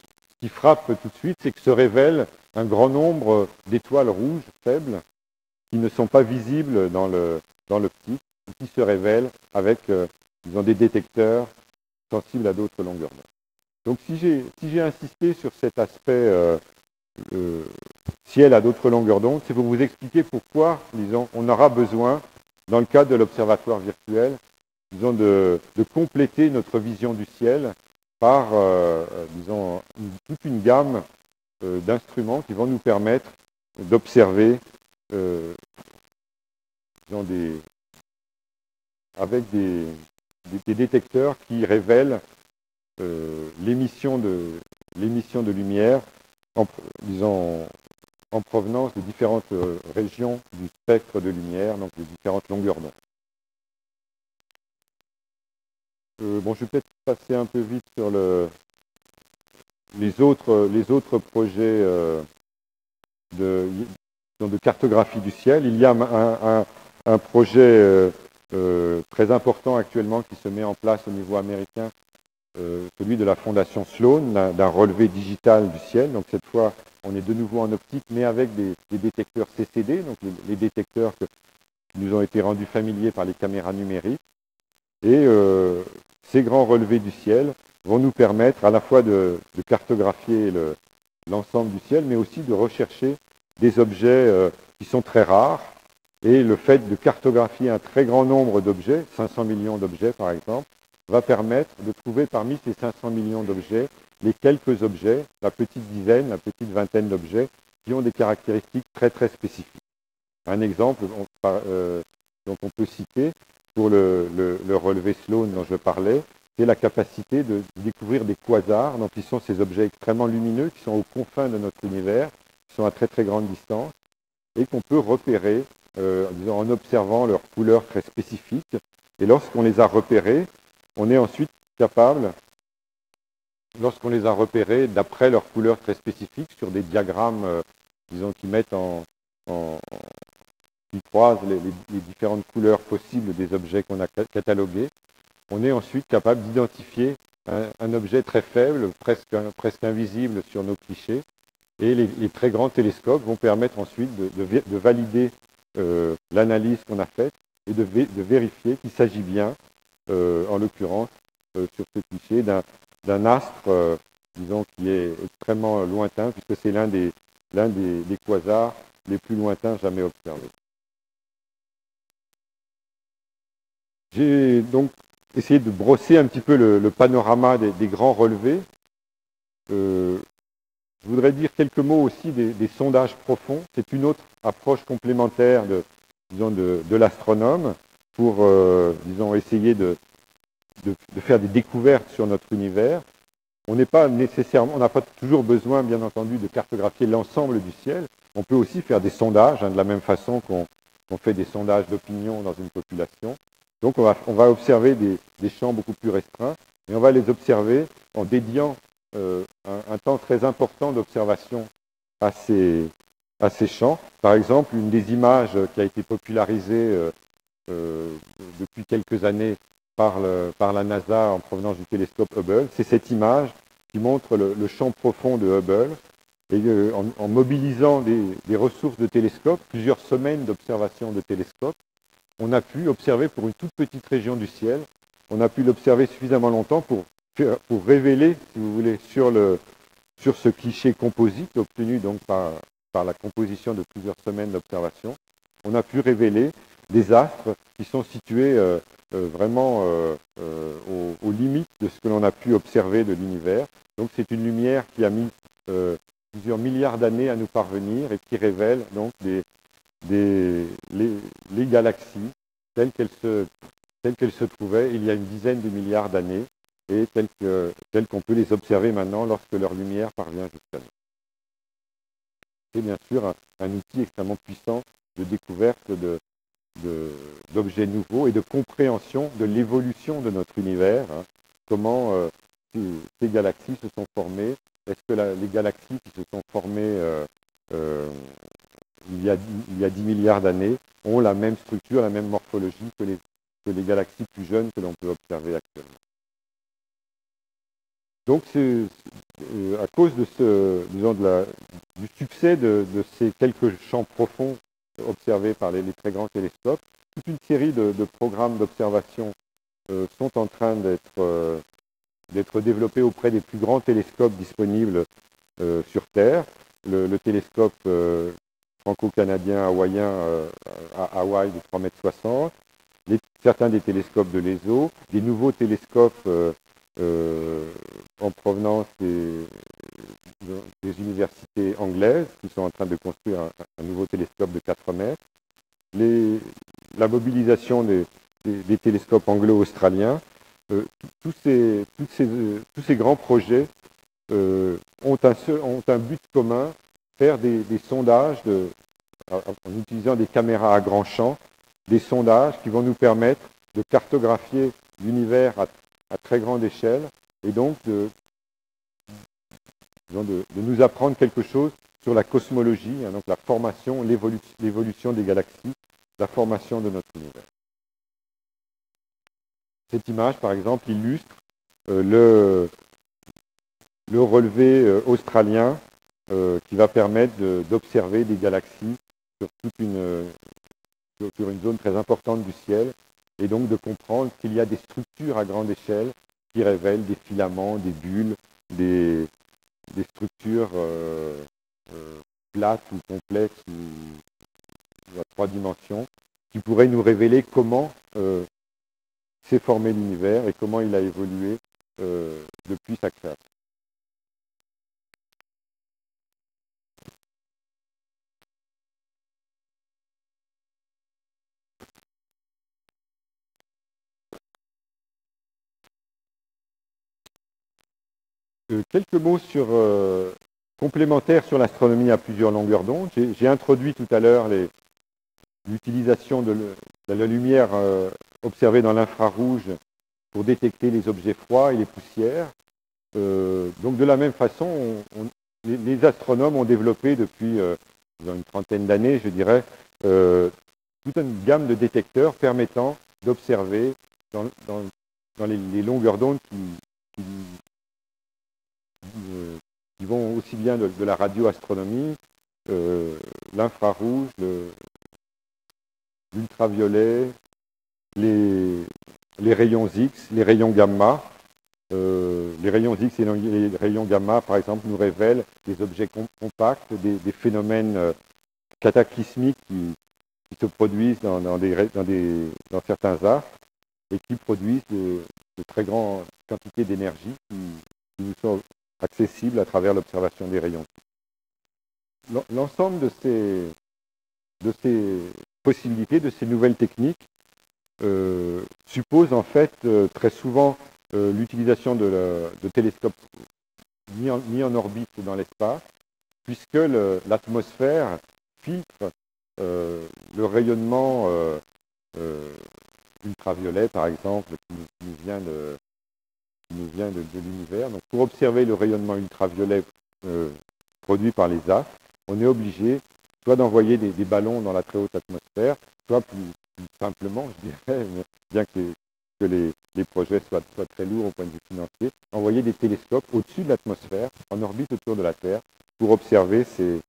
qui frappe tout de suite, c'est que se révèle un grand nombre d'étoiles rouges faibles qui ne sont pas visibles dans l'optique, dans qui se révèlent avec euh, des détecteurs sensibles à d'autres longueurs d'onde. Donc si j'ai insisté sur cet aspect euh, euh, ciel à d'autres longueurs d'onde, c'est pour vous expliquer pourquoi, disons, on aura besoin, dans le cadre de l'observatoire virtuel, disons, de, compléter notre vision du ciel par, disons, toute une gamme d'instruments qui vont nous permettre d'observer avec des, détecteurs qui révèlent euh, l'émission de, de lumière en, provenance de différentes euh, régions du spectre de lumière, donc de différentes longueurs d'onde. Euh, bon, je vais peut-être passer un peu vite sur le, les, autres, les autres projets de, de, cartographie du ciel. Il y a un, projet très important actuellement qui se met en place au niveau américain euh, celui de la fondation Sloan, d'un relevé digital du ciel. Donc cette fois, on est de nouveau en optique, mais avec des, détecteurs CCD, donc les, détecteurs qui nous ont été rendus familiers par les caméras numériques. Et euh, ces grands relevés du ciel vont nous permettre à la fois de, cartographier l'ensemble du ciel, mais aussi de rechercher des objets euh, qui sont très rares. Et le fait de cartographier un très grand nombre d'objets, 500 millions d'objets par exemple, va permettre de trouver parmi ces 500 millions d'objets les quelques objets, la petite dizaine, la petite vingtaine d'objets qui ont des caractéristiques très très spécifiques. Un exemple euh, dont on peut citer pour le, relevé Sloan dont je parlais, c'est la capacité de découvrir des quasars, donc qui sont ces objets extrêmement lumineux qui sont aux confins de notre univers, qui sont à très très grande distance, et qu'on peut repérer euh, en observant leurs couleurs très spécifiques. Et lorsqu'on les a repérés, on est ensuite capable, lorsqu'on les a repérés d'après leurs couleurs très spécifiques, sur des diagrammes, euh, disons, qui mettent en, qui croisent les, différentes couleurs possibles des objets qu'on a catalogués, on est ensuite capable d'identifier un, objet très faible, presque, invisible sur nos clichés. Et les, très grands télescopes vont permettre ensuite de, valider euh, l'analyse qu'on a faite et de, vérifier qu'il s'agit bien, euh, en l'occurrence, euh, sur ce cliché, d'un astre, disons, qui est extrêmement lointain, puisque c'est l'un des, des quasars les plus lointains jamais observés. J'ai donc essayé de brosser un petit peu le, panorama des, grands relevés. Euh, je voudrais dire quelques mots aussi des, sondages profonds. C'est une autre approche complémentaire de, de, l'astronome pour euh, disons, essayer de, de, faire des découvertes sur notre univers. On n'est pas nécessairement, on n'a pas toujours besoin, bien entendu, de cartographier l'ensemble du ciel. On peut aussi faire des sondages, hein, de la même façon qu'on fait des sondages d'opinion dans une population. Donc on va, observer des, champs beaucoup plus restreints et on va les observer en dédiant euh, un, temps très important d'observation à ces, champs. Par exemple, une des images qui a été popularisée euh, euh, depuis quelques années par, la NASA en provenance du télescope Hubble, c'est cette image qui montre le, champ profond de Hubble. Et en, mobilisant des ressources de télescopes, plusieurs semaines d'observation de télescopes, on a pu observer pour une toute petite région du ciel, on a pu l'observer suffisamment longtemps pour, pour révéler, si vous voulez, sur, le, sur ce cliché composite obtenu donc par, par la composition de plusieurs semaines d'observation, on a pu révéler des astres qui sont situés euh, euh, vraiment euh, aux, limites de ce que l'on a pu observer de l'univers. Donc c'est une lumière qui a mis plusieurs milliards d'années à nous parvenir et qui révèle donc des, des, les, galaxies telles qu'elles se, se trouvaient il y a une dizaine de milliards d'années et telles qu'on peut les observer maintenant lorsque leur lumière parvient jusqu'à nous. C'est bien sûr un, outil extrêmement puissant de découverte d'objets nouveaux et de compréhension de l'évolution de notre univers, hein. comment euh, ces, galaxies se sont formées, est-ce que les galaxies qui se sont formées euh, euh, il y a, il y a 10 milliards d'années, ont la même structure, la même morphologie que les, galaxies plus jeunes que l'on peut observer actuellement. Donc, euh, à cause de ce, disons, du succès de, ces quelques champs profonds observés par les, très grands télescopes, toute une série de, programmes d'observation euh, sont en train d'être euh, d'être développés auprès des plus grands télescopes disponibles sur Terre. Le télescope franco-canadien hawaïen euh, à Hawaï de 3,60 m, certains des télescopes de l'ESO, des nouveaux télescopes euh, euh, en provenance des, universités anglaises qui sont en train de construire un, nouveau télescope de 4 mètres, la mobilisation des, télescopes anglo-australiens, tous, ces, grands projets ont, un but commun, faire des, sondages en utilisant des caméras à grand champ, des sondages qui vont nous permettre de cartographier l'univers à, très grande échelle et donc de, nous apprendre quelque chose sur la cosmologie, hein, donc la formation, l'évolution des galaxies, la formation de notre univers. Cette image, par exemple, illustre euh, le, relevé euh, australien euh, qui va permettre d'observer des galaxies sur toute une, sur une zone très importante du ciel et donc de comprendre qu'il y a des structures à grande échelle qui révèlent des filaments, des bulles, des, des structures euh, euh, plates ou complexes ou, à trois dimensions qui pourraient nous révéler comment s'est formé l'univers et comment il a évolué depuis sa création. Quelques mots euh, complémentaires sur l'astronomie à plusieurs longueurs d'onde. J'ai introduit tout à l'heure l'utilisation de, la lumière euh, observée dans l'infrarouge pour détecter les objets froids et les poussières. donc de la même façon, les, astronomes ont développé depuis une trentaine d'années, je dirais, toute une gamme de détecteurs permettant d'observer dans, les, longueurs d'onde qui, vont aussi bien de, la radioastronomie, l'infrarouge, l'ultraviolet, les, rayons X, les rayons gamma. Euh, les rayons X et les rayons gamma, par exemple, nous révèlent des objets compacts, des, phénomènes euh, cataclysmiques qui, se produisent dans, certains astres et qui produisent de, très grandes quantités d'énergie qui, nous sont accessibles à travers l'observation des rayons. L'ensemble de ces, de ces possibilités, de ces nouvelles techniques, euh, suppose en fait très souvent euh, l'utilisation de, télescopes mis en, orbite dans l'espace, puisque l'atmosphère filtre euh, le rayonnement euh, ultraviolet, par exemple, qui nous, vient de, l'univers. Donc, pour observer le rayonnement ultraviolet produit par les astres, on est obligé soit d'envoyer des, ballons dans la très haute atmosphère, soit plus, simplement, je dirais, bien que que les, projets soient, très lourds au point de vue financier, envoyer des télescopes au-dessus de l'atmosphère, en orbite autour de la Terre, pour observer ces,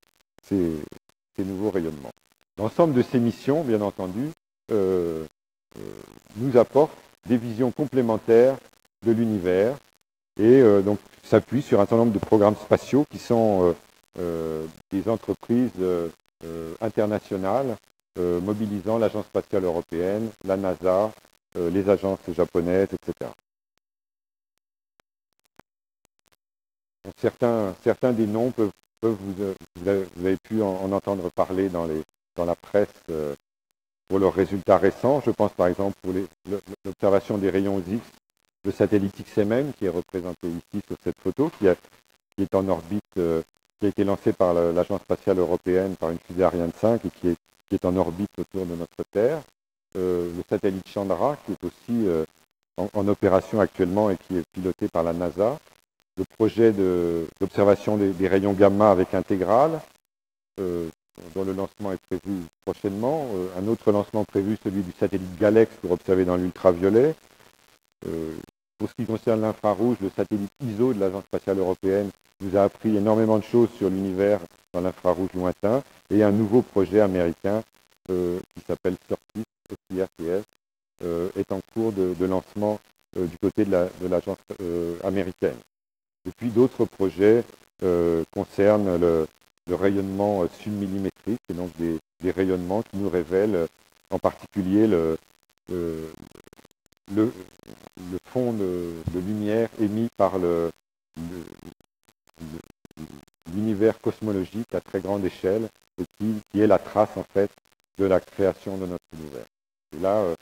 nouveaux rayonnements. L'ensemble de ces missions, bien entendu, euh, euh, nous apporte des visions complémentaires de l'univers et euh, donc s'appuie sur un certain nombre de programmes spatiaux qui sont des entreprises internationales mobilisant l'Agence spatiale européenne, la NASA, euh, les agences japonaises, etc. Certains, des noms peuvent, vous, avez pu en, entendre parler dans, dans la presse euh, pour leurs résultats récents. Je pense par exemple pour l'observation des rayons X, le satellite XMM qui est représenté ici sur cette photo, qui, est en orbite, euh, qui a été lancé par l'Agence spatiale européenne par une fusée Ariane 5 et qui est, en orbite autour de notre Terre. Euh, le satellite Chandra, qui est aussi euh, en, opération actuellement et qui est piloté par la NASA, le projet d'observation des, rayons gamma avec intégrale, dont le lancement est prévu prochainement. un autre lancement prévu, celui du satellite Galex pour observer dans l'ultraviolet. Pour ce qui concerne l'infrarouge, le satellite ISO de l'Agence spatiale européenne nous a appris énormément de choses sur l'univers dans l'infrarouge lointain et un nouveau projet américain qui s'appelle IRTS, euh, est en cours de, lancement euh, du côté de l'agence euh, américaine. Et puis d'autres projets concernent le, rayonnement submillimétrique, et donc des, rayonnements qui nous révèlent en particulier le, le, fond de, lumière émis par l'univers cosmologique à très grande échelle qui, qui, est la trace en fait de la création de notre univers. Et là, euh,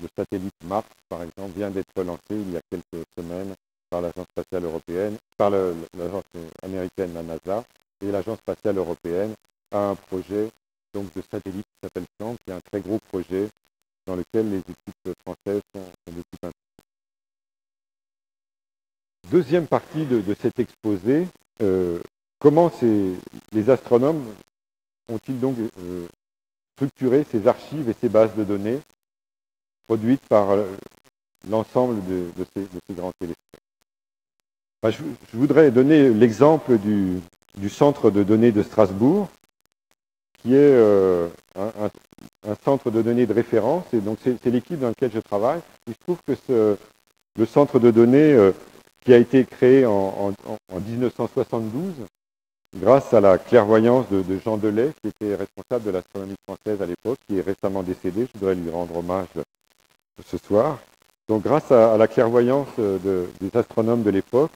le satellite Mars, par exemple, vient d'être lancé il y a quelques semaines par l'Agence spatiale européenne, par l'agence américaine, la NASA, et l'Agence spatiale européenne a un projet donc, de satellite qui s'appelle SAM, qui est un très gros projet dans lequel les équipes françaises sont, sont équipes Deuxième partie de, cet exposé, euh, comment les astronomes ont-ils donc euh, structurer ces archives et ces bases de données produites par euh, l'ensemble de, ces, grands télescopes? je, voudrais donner l'exemple du, centre de données de Strasbourg, qui est euh, un, centre de données de référence, et donc c'est l'équipe dans laquelle je travaille. Il se trouve que le centre de données euh, qui a été créé en 1972 grâce à la clairvoyance de, Jean Delay, qui était responsable de l'astronomie française à l'époque, qui est récemment décédé, je voudrais lui rendre hommage ce soir. Donc grâce à, la clairvoyance des astronomes de l'époque,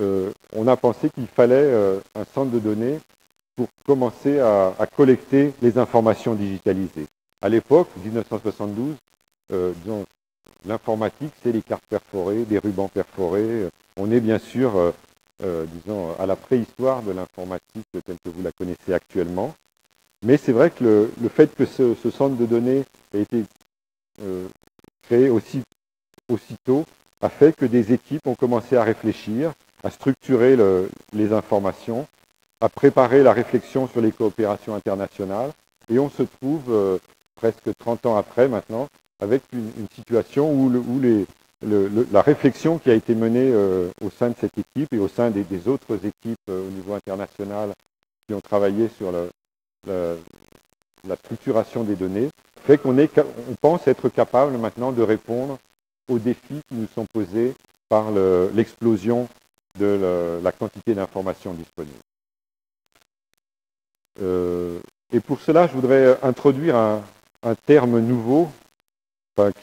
euh, on a pensé qu'il fallait euh, un centre de données pour commencer à, collecter les informations digitalisées. À l'époque, 1972, euh, l'informatique, c'est les cartes perforées, des rubans perforés. On est bien sûr euh, disons, à la préhistoire de l'informatique telle que vous la connaissez actuellement. Mais c'est vrai que le, fait que ce, centre de données ait été euh, créé aussi, aussitôt a fait que des équipes ont commencé à réfléchir, à structurer les informations, à préparer la réflexion sur les coopérations internationales. Et on se trouve, euh, presque 30 ans après maintenant, avec une, situation où, la réflexion qui a été menée au sein de cette équipe et au sein des, autres équipes au niveau international qui ont travaillé sur la structuration des données fait qu'on pense être capable maintenant de répondre aux défis qui nous sont posés par l'explosion de la quantité d'informations disponibles. Euh, et pour cela, je voudrais introduire un, terme nouveau,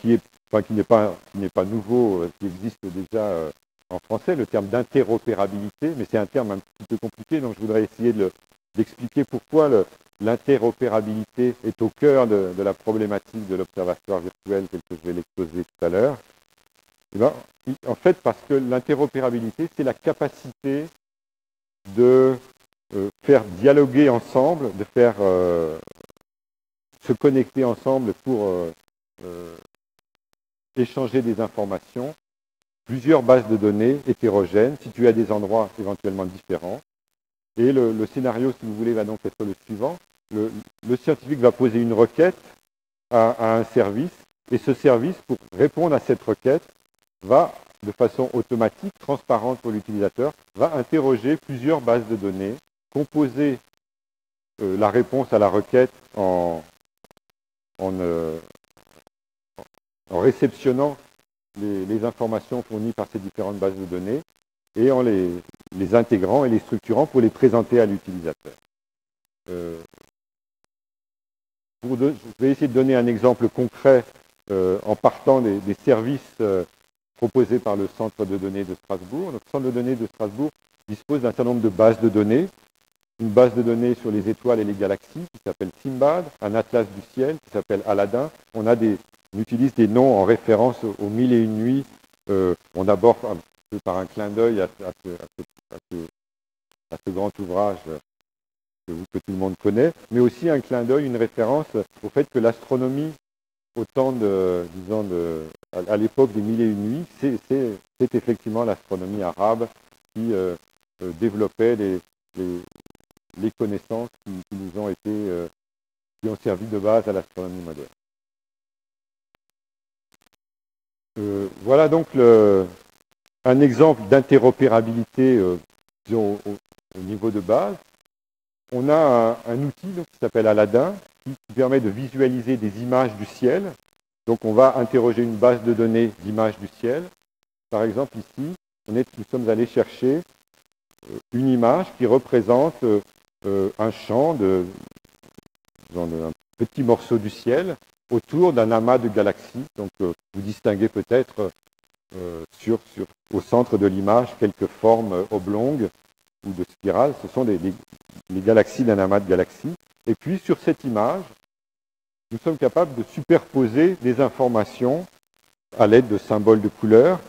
qui n'est pas, nouveau, euh, qui existe déjà euh, en français, le terme d'interopérabilité, mais c'est un terme un petit peu compliqué, donc je voudrais essayer d'expliquer pourquoi l'interopérabilité est au cœur de, la problématique de l'observatoire virtuel tel que je vais l'exposer tout à l'heure. Eh ben, en fait, parce que l'interopérabilité, c'est la capacité de euh, faire dialoguer ensemble, de faire se connecter ensemble pour euh, échanger des informations, plusieurs bases de données hétérogènes situées à des endroits éventuellement différents. Et le, scénario, si vous voulez, va donc être le suivant. Le, scientifique va poser une requête à un service, et ce service, pour répondre à cette requête, va, de façon automatique, transparente pour l'utilisateur, va interroger plusieurs bases de données, composer euh, la réponse à la requête en, euh, réceptionnant les, informations fournies par ces différentes bases de données et en les, intégrant et les structurant pour les présenter à l'utilisateur. Euh, je vais essayer de donner un exemple concret en partant des, services proposé par le Centre de données de Strasbourg. Le Centre de données de Strasbourg dispose d'un certain nombre de bases de données. Une base de données sur les étoiles et les galaxies qui s'appelle Simbad, un atlas du ciel qui s'appelle Aladdin. On, a des, utilise des noms en référence aux mille et une nuits. Euh, on aborde par un clin d'œil à, ce, grand ouvrage que, tout le monde connaît, mais aussi un clin d'œil, une référence au fait que l'astronomie disons, à, l'époque des mille et une nuits, c'est effectivement l'astronomie arabe qui euh, euh, développait les, connaissances qui, nous ont été, euh, qui ont servi de base à l'astronomie moderne. voilà donc un exemple d'interopérabilité au, niveau de base. On a un, outil qui s'appelle Aladdin, qui permet de visualiser des images du ciel. Donc on va interroger une base de données d'images du ciel. Par exemple ici, nous sommes allés chercher euh, une image qui représente euh, un champ de, un petit morceau du ciel autour d'un amas de galaxies. Donc euh, vous distinguez peut-être sur, sur, au centre de l'image quelques formes oblongues ou de spirales. Ce sont les galaxies d'un amas de galaxies. Et puis sur cette image, nous sommes capables de superposer des informations à l'aide de symboles de couleurs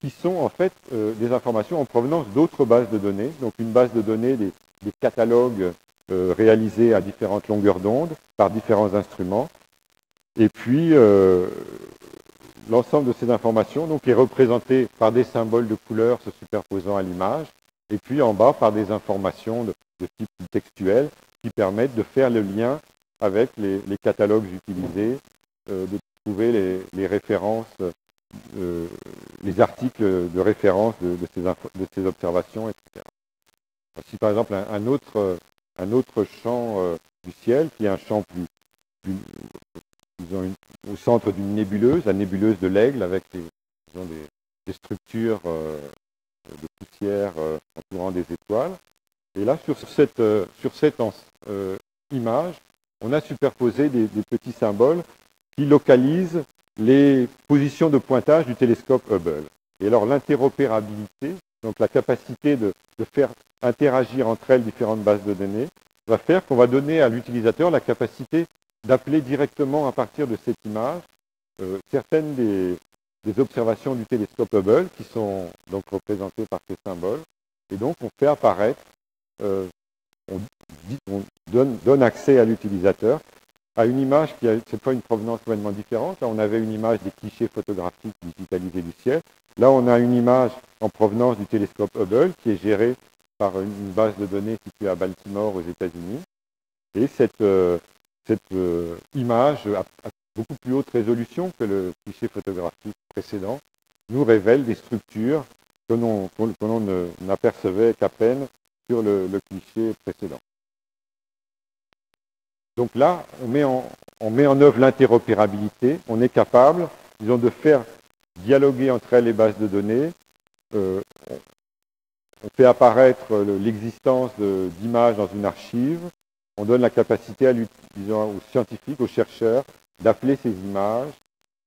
qui sont en fait euh, des informations en provenance d'autres bases de données. Donc une base de données des, catalogues euh, réalisés à différentes longueurs d'onde par différents instruments. Et puis euh, l'ensemble de ces informations donc, est représenté par des symboles de couleurs se superposant à l'image, et puis en bas par des informations de type textuel qui permettent de faire le lien avec les, catalogues utilisés, euh, de trouver les, références, euh, les articles de référence de, ces, observations, etc. Si par exemple un, autre, un autre champ euh, du ciel, qui est un champ plus, au centre d'une nébuleuse, la nébuleuse de l'aigle, avec des, structures de poussière entourant des étoiles, et là, sur cette, euh, sur cette euh, image, on a superposé des, petits symboles qui localisent les positions de pointage du télescope Hubble. Et alors l'interopérabilité, donc la capacité de, faire interagir entre elles différentes bases de données, va faire qu'on va donner à l'utilisateur la capacité d'appeler directement à partir de cette image euh, certaines des, observations du télescope Hubble qui sont donc représentées par ces symboles. Et donc on fait apparaître euh, on, donne, accès à l'utilisateur à une image qui a cette fois une provenance complètement différente. Là, on avait une image des clichés photographiques digitalisés du ciel. Là, on a une image en provenance du télescope Hubble qui est gérée par une base de données située à Baltimore aux États-Unis. Et cette, euh, cette euh, image beaucoup plus haute résolution que le cliché photographique précédent, nous révèle des structures que l'on n'apercevait qu'à peine sur le, cliché précédent. Donc là, on met en, on met en œuvre l'interopérabilité, on est capable, disons, de faire dialoguer entre elles les bases de données, euh, on fait apparaître l'existence d'images dans une archive, on donne la capacité à, aux scientifiques, aux chercheurs, d'appeler ces images,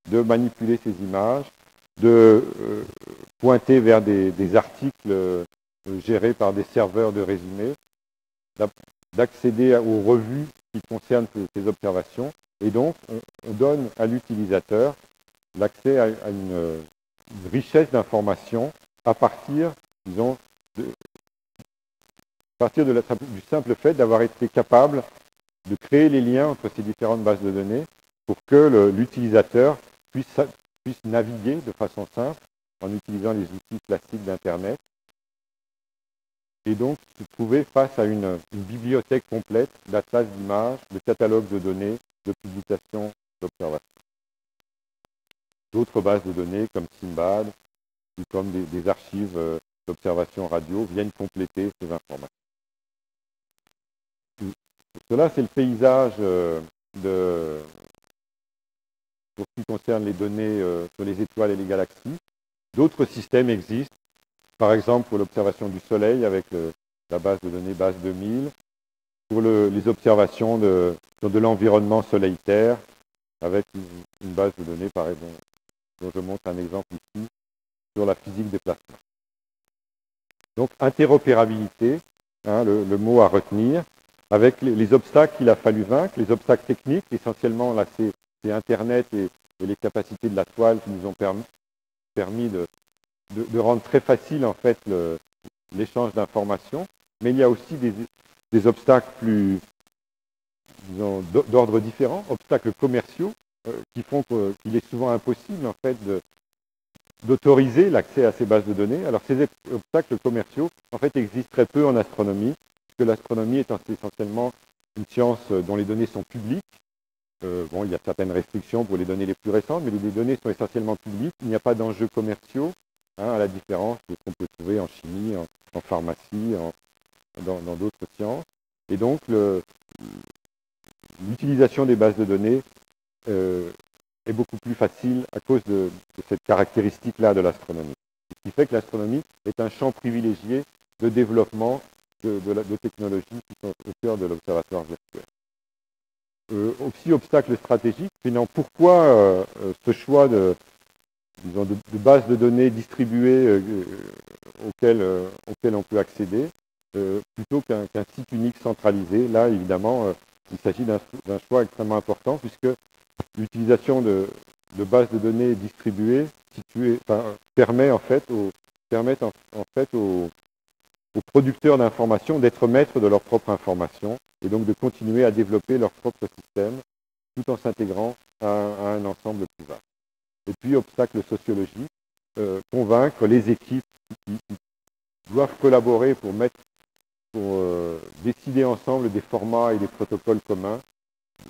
de manipuler ces images, de euh, pointer vers des, articles euh, gérés par des serveurs de résumés, d'accéder aux revues qui concernent ces, observations. Et donc, on, donne à l'utilisateur l'accès à, une, richesse d'informations à partir, disons, à partir du simple fait d'avoir été capable de créer les liens entre ces différentes bases de données pour que l'utilisateur puisse, puisse naviguer de façon simple en utilisant les outils classiques d'Internet et donc se trouver face à une, bibliothèque complète d'atlas d'images, de catalogues de données, de publications, d'observations. D'autres bases de données comme Simbad comme des, archives euh, d'observation radio viennent compléter ces informations. Cela, c'est le paysage euh, de, pour ce qui concerne les données euh, sur les étoiles et les galaxies. D'autres systèmes existent par exemple, pour l'observation du Soleil avec la base de données base 2000, pour les observations de, de l'environnement Soleil-Terre, avec une, base de données, par exemple, dont je montre un exemple ici, sur la physique des plasmas. Donc, interopérabilité, hein, le, mot à retenir, avec les, obstacles qu'il a fallu vaincre, les obstacles techniques, essentiellement, là, c'est Internet et, les capacités de la toile qui nous ont permis, de, de, rendre très facile en fait l'échange d'informations, mais il y a aussi des, obstacles plus d'ordre différent, obstacles commerciaux, euh, qui font qu'il est souvent impossible en fait d'autoriser l'accès à ces bases de données. Alors ces obstacles commerciaux en fait existent très peu en astronomie, puisque l'astronomie est essentiellement une science dont les données sont publiques. Euh, bon, il y a certaines restrictions pour les données les plus récentes, mais les données sont essentiellement publiques. Il n'y a pas d'enjeux commerciaux. Hein, à la différence de ce qu'on peut trouver en chimie, en, pharmacie, dans d'autres sciences. Et donc, l'utilisation des bases de données euh, est beaucoup plus facile à cause de, cette caractéristique-là de l'astronomie. Ce qui fait que l'astronomie est un champ privilégié de développement de, technologies qui sont au cœur de l'observatoire virtuel. Euh, aussi, obstacle stratégique, finalement, pourquoi euh, ce choix de, disons, de, bases de données distribuées euh, auxquelles, euh, on peut accéder, euh, plutôt qu'un site unique centralisé. Là, évidemment, il s'agit d'un choix extrêmement important puisque l'utilisation de, bases de données distribuées permet en fait, aux, en, fait producteurs d'informations d'être maîtres de leur propre information et donc de continuer à développer leur propre système tout en s'intégrant à, un ensemble plus vaste. Et puis, obstacle sociologique, euh, convaincre les équipes qui, doivent collaborer pour mettre, pour euh, décider ensemble des formats et des protocoles communs,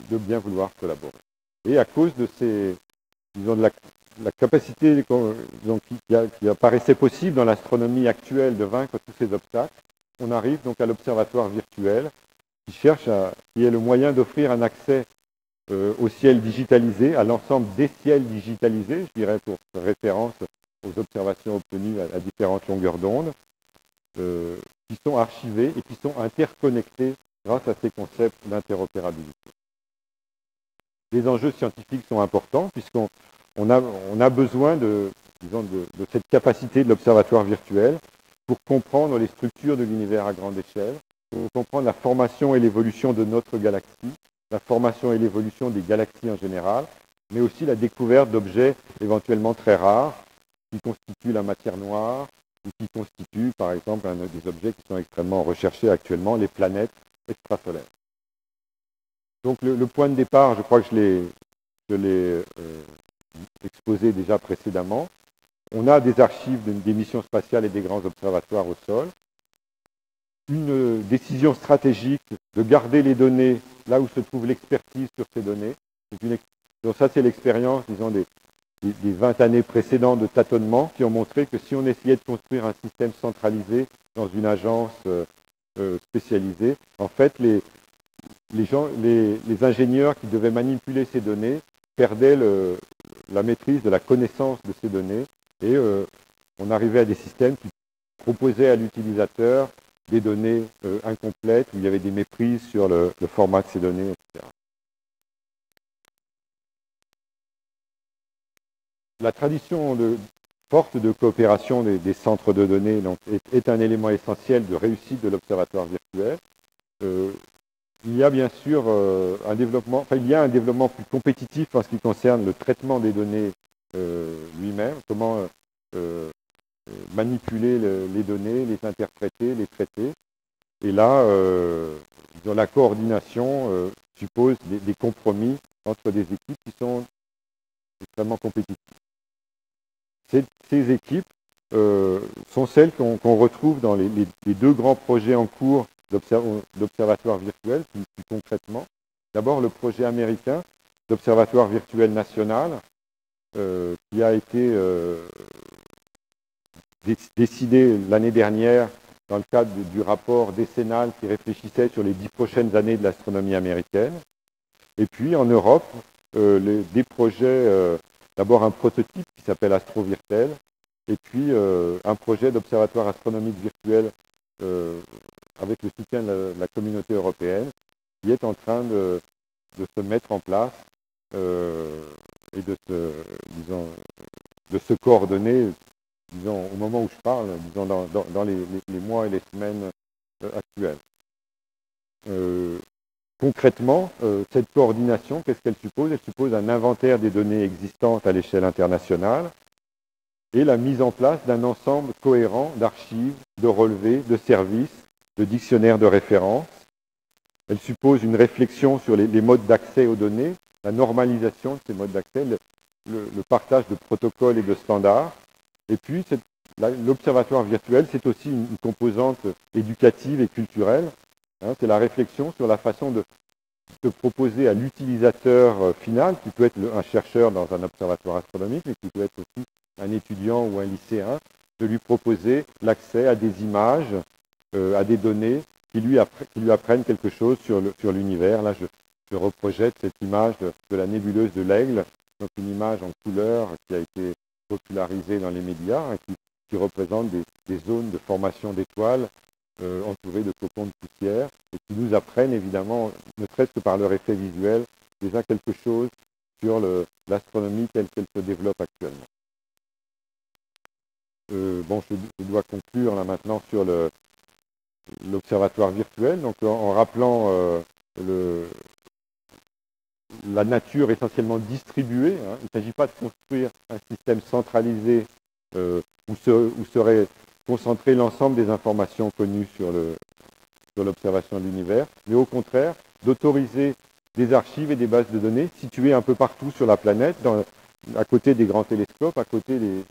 de bien vouloir collaborer. Et à cause de ces, la, capacité qui, apparaissait possible dans l'astronomie actuelle de vaincre tous ces obstacles, on arrive donc à l'observatoire virtuel qui cherche à, qui est le moyen d'offrir un accès euh, au ciel digitalisé, à l'ensemble des ciels digitalisés, je dirais pour référence aux observations obtenues à, différentes longueurs d'onde, euh, qui sont archivés et qui sont interconnectés grâce à ces concepts d'interopérabilité. Les enjeux scientifiques sont importants puisqu'on a, besoin de, cette capacité de l'observatoire virtuel pour comprendre les structures de l'univers à grande échelle, pour comprendre la formation et l'évolution de notre galaxie, la formation et l'évolution des galaxies en général, mais aussi la découverte d'objets éventuellement très rares qui constituent la matière noire ou qui constituent, par exemple, un des objets qui sont extrêmement recherchés actuellement, les planètes extrasolaires. Donc le, point de départ, je crois que je l'ai euh, exposé déjà précédemment. On a des archives des missions spatiales et des grands observatoires au sol. Une décision stratégique de garder les données là où se trouve l'expertise sur ces données. Donc ça, c'est l'expérience, disons, des, des, 20 années précédentes de tâtonnement qui ont montré que si on essayait de construire un système centralisé dans une agence euh, euh, spécialisée, en fait, les, les, gens, les, ingénieurs qui devaient manipuler ces données perdaient la maîtrise de la connaissance de ces données et euh, on arrivait à des systèmes qui proposaient à l'utilisateur des données incomplètes, où il y avait des méprises sur le, le format de ces données, etc. La tradition forte de coopération des, centres de données est, un élément essentiel de réussite de l'observatoire virtuel. Euh, il y a bien sûr euh, un développement, enfin il y a un développement plus compétitif en ce qui concerne le traitement des données euh, lui-même, comment manipuler les données, les interpréter, les traiter. Et là, dans la coordination suppose des compromis entre des équipes qui sont extrêmement compétitives. Ces, équipes euh, sont celles qu'on retrouve dans les, deux grands projets en cours d'observatoire virtuel, plus, concrètement. D'abord, le projet américain d'observatoire virtuel national, euh, qui a été euh, décidé l'année dernière dans le cadre du rapport décennal qui réfléchissait sur les dix prochaines années de l'astronomie américaine. Et puis en Europe, des projets D'abord un prototype qui s'appelle AstroVirtel, et puis euh, un projet d'observatoire astronomique virtuel euh, avec le soutien de la, communauté européenne, qui est en train de, se mettre en place euh, et de se, coordonner, disons, au moment où je parle, disons, dans, les, mois et les semaines actuelles. Concrètement, euh, cette coordination, qu'est-ce qu'elle suppose? Elle suppose un inventaire des données existantes à l'échelle internationale et la mise en place d'un ensemble cohérent d'archives, de relevés, de services, de dictionnaires de référence. Elle suppose une réflexion sur les, modes d'accès aux données, la normalisation de ces modes d'accès, le, partage de protocoles et de standards. Et puis, l'observatoire virtuel, c'est aussi une composante éducative et culturelle Hein, c'est la réflexion sur la façon de, se proposer à l'utilisateur euh, final, qui peut être un chercheur dans un observatoire astronomique, mais qui peut être aussi un étudiant ou un lycéen, de lui proposer l'accès à des images, à des données qui lui, apprennent quelque chose sur l'univers. Là, je, reprojette cette image de, la nébuleuse de l'aigle, donc une image en couleur qui a été popularisée dans les médias, hein, qui, représente des, zones de formation d'étoiles euh, entourés de cocons de poussière, et qui nous apprennent évidemment, ne serait-ce que par leur effet visuel, déjà quelque chose sur l'astronomie telle qu'elle se développe actuellement. Euh, bon, je, dois conclure là maintenant sur l'observatoire virtuel, donc en, rappelant euh, la nature essentiellement distribuée. Hein. Il ne s'agit pas de construire un système centralisé où, où, serait concentrer l'ensemble des informations connues sur l'observation de l'univers, mais au contraire d'autoriser des archives et des bases de données situées un peu partout sur la planète, à côté des grands télescopes, à côté des,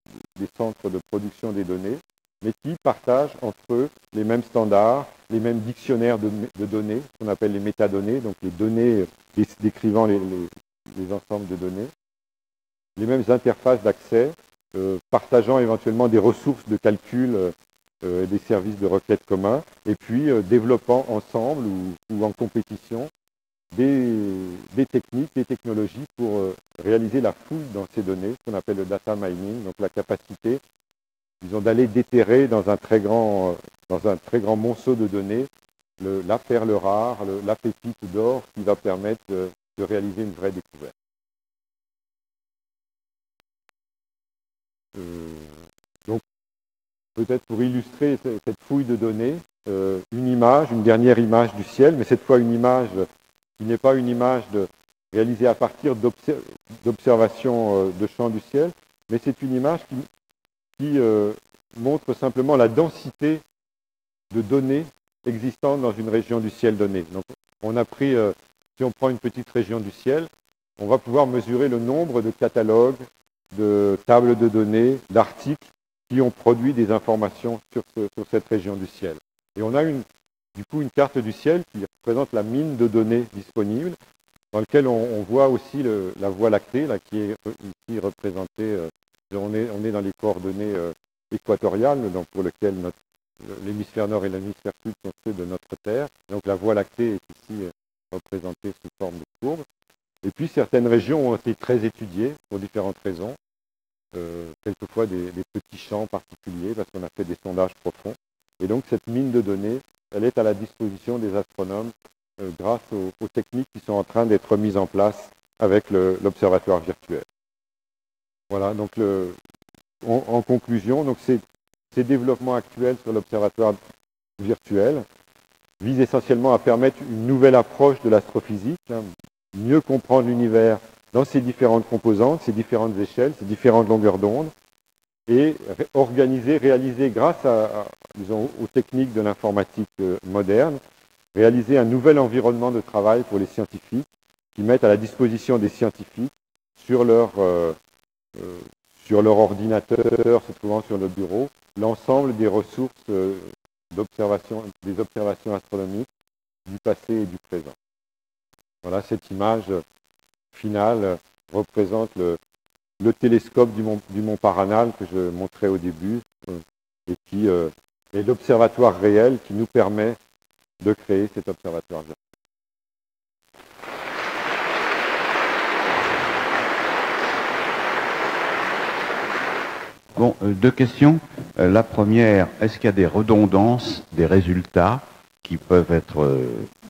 centres de production des données, mais qui partagent entre eux les mêmes standards, les mêmes dictionnaires de, données, qu'on appelle les métadonnées, donc les données décrivant les, ensembles de données, les mêmes interfaces d'accès, euh, partageant éventuellement des ressources de calcul euh, et des services de requête communs, et puis euh, développant ensemble ou, en compétition des, techniques, des technologies pour réaliser la fouille dans ces données, ce qu'on appelle le data mining, donc la capacité, disons, d'aller déterrer dans un très grand, dans un très grand monceau de données la perle rare, la pépite d'or qui va permettre de réaliser une vraie découverte. Euh, donc, peut-être pour illustrer cette fouille de données, euh, une image, une dernière image du ciel, mais cette fois une image qui n'est pas une image réalisée à partir d'observations euh, de champs du ciel, mais c'est une image qui, montre simplement la densité de données existantes dans une région du ciel donnée. Donc, on a pris, si on prend une petite région du ciel, on va pouvoir mesurer le nombre de catalogues, de tables de données, d'articles qui ont produit des informations sur, cette région du ciel. Et on a une, du coup une carte du ciel qui représente la mine de données disponible. dans lequel on, voit aussi la Voie lactée, là, qui est ici représentée. On, est, dans les coordonnées équatoriales, donc pour lesquelles l'hémisphère nord et l'hémisphère sud sont ceux de notre Terre. Donc la Voie lactée est ici représentée sous forme de courbe. Et puis certaines régions ont été très étudiées pour différentes raisons. Euh, quelquefois des, petits champs particuliers parce qu'on a fait des sondages profonds. Et donc cette mine de données, elle est à la disposition des astronomes euh, grâce aux, techniques qui sont en train d'être mises en place avec l'observatoire virtuel. Voilà, donc le, en, conclusion, donc ces, ces développements actuels sur l'observatoire virtuel visent essentiellement à permettre une nouvelle approche de l'astrophysique, hein, mieux comprendre l'univers dans ses différentes composantes, ses différentes échelles, ses différentes longueurs d'onde, et organiser, réaliser grâce à, disons, aux techniques de l'informatique euh, moderne, réaliser un nouvel environnement de travail pour les scientifiques qui mettent à la disposition des scientifiques sur leur, euh, sur leur ordinateur se trouvant sur le bureau l'ensemble des ressources d'observation, des observations astronomiques du passé et du présent. Voilà cette image finale représente le, télescope du mont, Paranal que je montrais au début euh, et qui euh, est l'observatoire réel qui nous permet de créer cet observatoire. Bon, euh, deux questions. la première, est-ce qu'il y a des redondances des résultats qui peuvent être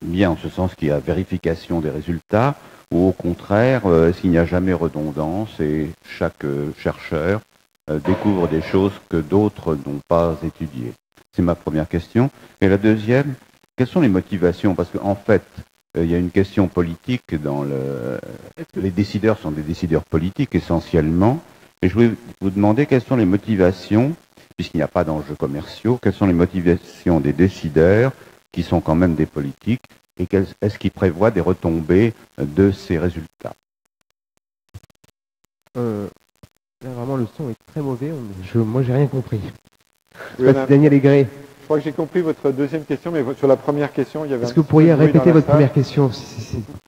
mis en ce sens qu'il y a vérification des résultats ou au contraire, euh, s'il n'y a jamais redondance et chaque euh, chercheur euh, découvre des choses que d'autres n'ont pas étudiées? C'est ma première question. Et la deuxième, quelles sont les motivations? Parce qu'en fait, il y a une question politique dans le... Les décideurs sont des décideurs politiques essentiellement. Et je voulais vous demander quelles sont les motivations, puisqu'il n'y a pas d'enjeux commerciaux, quelles sont les motivations des décideurs qui sont quand même des politiques et est-ce qu'il prévoit des retombées de ces résultats? Euh, Là, vraiment, le son est très mauvais. Je, moi, j'ai rien compris. Daniel Aigret. Je crois que j'ai compris votre deuxième question, mais sur la première question, il y avait. Est-ce que vous pourriez répéter votre première question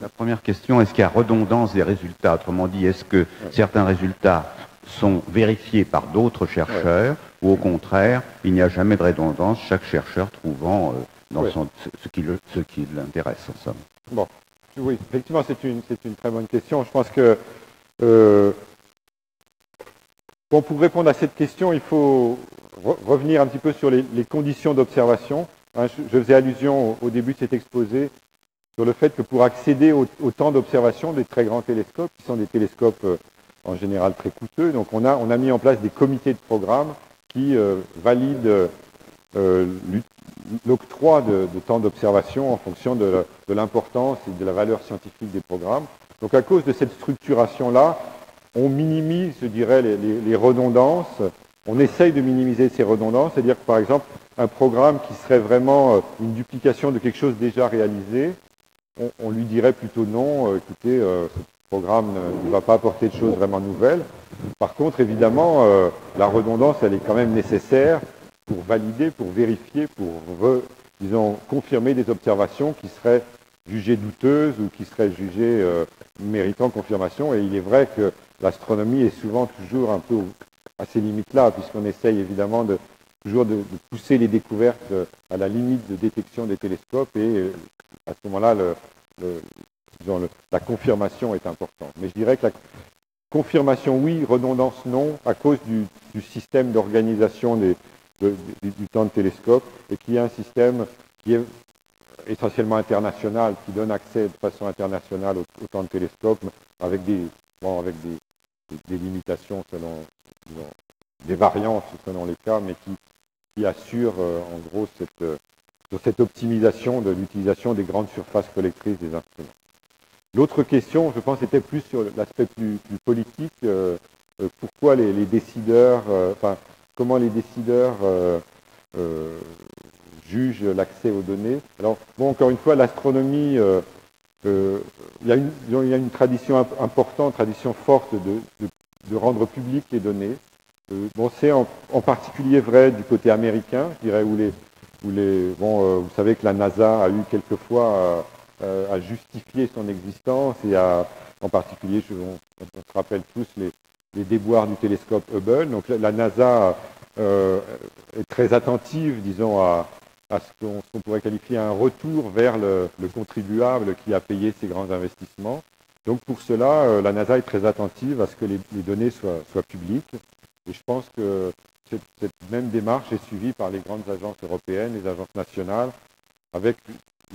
La première question, est-ce qu'il y a redondance des résultats? Autrement dit, est-ce que certains résultats sont vérifiés par d'autres chercheurs, ou au contraire, il n'y a jamais de redondance, chaque chercheur trouvant euh, dans ce, qui ce qui l'intéresse en somme. Bon, oui, effectivement, c'est une, une, très bonne question. Je pense que euh, bon, pour répondre à cette question, il faut revenir un petit peu sur les, conditions d'observation. Hein, je, faisais allusion au, début de cet exposé sur le fait que pour accéder au, temps d'observation des très grands télescopes, qui sont des télescopes euh, en général très coûteux, donc on a, on a mis en place des comités de programme qui euh, valident euh, l'octroi de, temps d'observation en fonction de, l'importance et de la valeur scientifique des programmes. Donc à cause de cette structuration-là, on minimise, je dirais, les, redondances. On essaye de minimiser ces redondances, c'est-à-dire que par exemple, un programme qui serait vraiment euh, une duplication de quelque chose déjà réalisé, on, lui dirait plutôt non, euh, écoutez, ce programme ne va pas apporter de choses vraiment nouvelles. Par contre, évidemment, la redondance, elle est quand même nécessaire pour valider, pour vérifier, pour, disons, confirmer des observations qui seraient jugées douteuses ou qui seraient jugées euh, méritant confirmation. Et il est vrai que l'astronomie est souvent toujours un peu à ces limites-là, puisqu'on essaye évidemment de, toujours de, pousser les découvertes euh, à la limite de détection des télescopes, et euh, à ce moment-là, la confirmation est importante. Mais je dirais que la confirmation, oui, redondance, non, à cause du système d'organisation du, temps de télescope et qui est un système qui est essentiellement international, qui donne accès de façon internationale au, temps de télescope avec des, avec des, limitations selon, des variances selon les cas, mais qui, qui assure euh, en gros cette, euh, cette optimisation de l'utilisation des grandes surfaces collectrices des instruments. L'autre question, je pense, était plus sur l'aspect plus, politique. Euh, pourquoi les, les décideurs, enfin, comment les décideurs euh, euh, jugent l'accès aux données. Alors, bon, encore une fois, l'astronomie, euh, il, y a une, tradition importante, tradition forte de, rendre publiques les données. bon, c'est en, particulier vrai du côté américain, je dirais, où les, où les bon, vous savez que la NASA a eu quelquefois à justifier son existence et à, en particulier, on, se rappelle tous les, déboires du télescope Hubble. Donc la, NASA est très attentive, disons, à, ce qu'on pourrait qualifier un retour vers le, contribuable qui a payé ces grands investissements. Donc pour cela, la NASA est très attentive à ce que les, données soient, soient publiques. Et je pense que cette, même démarche est suivie par les grandes agences européennes, les agences nationales, avec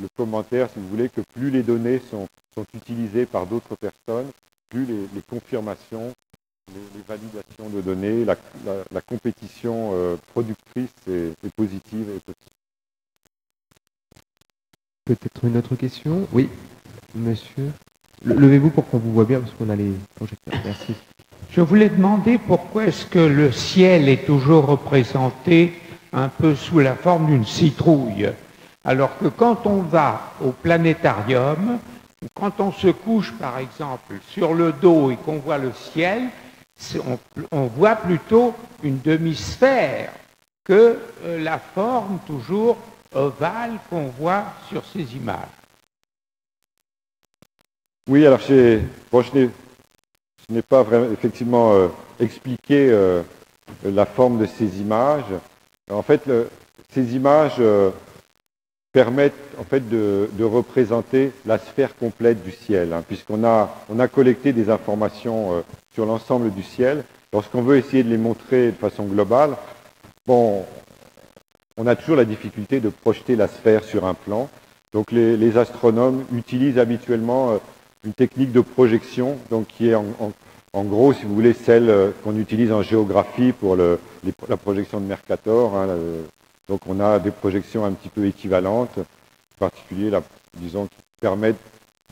le commentaire, si vous voulez, que plus les données sont, utilisées par d'autres personnes, plus les, confirmations, les, validations de données, la, compétition euh, productrice est, positive et possible. Peut-être une autre question? Oui, monsieur. Levez-vous pour qu'on vous voit bien, parce qu'on a les projecteurs. Merci. Je voulais demander pourquoi est-ce que le ciel est toujours représenté un peu sous la forme d'une citrouille, alors que quand on va au planétarium, quand on se couche par exemple sur le dos et qu'on voit le ciel, on, voit plutôt une demi-sphère que euh, la forme toujours ovale qu'on voit sur ces images. Oui, alors je je n'ai pas vraiment, effectivement euh, expliqué euh, la forme de ces images. En fait, ces images permettent en fait de, représenter la sphère complète du ciel, hein, puisqu'on a, on a collecté des informations sur l'ensemble du ciel. Lorsqu'on veut essayer de les montrer de façon globale, bon, on a toujours la difficulté de projeter la sphère sur un plan. Donc les, astronomes utilisent habituellement une technique de projection, donc qui est en, gros, si vous voulez, celle euh, qu'on utilise en géographie pour la projection de Mercator. Hein, donc on a des projections un petit peu équivalentes, en particulier, disons, qui permettent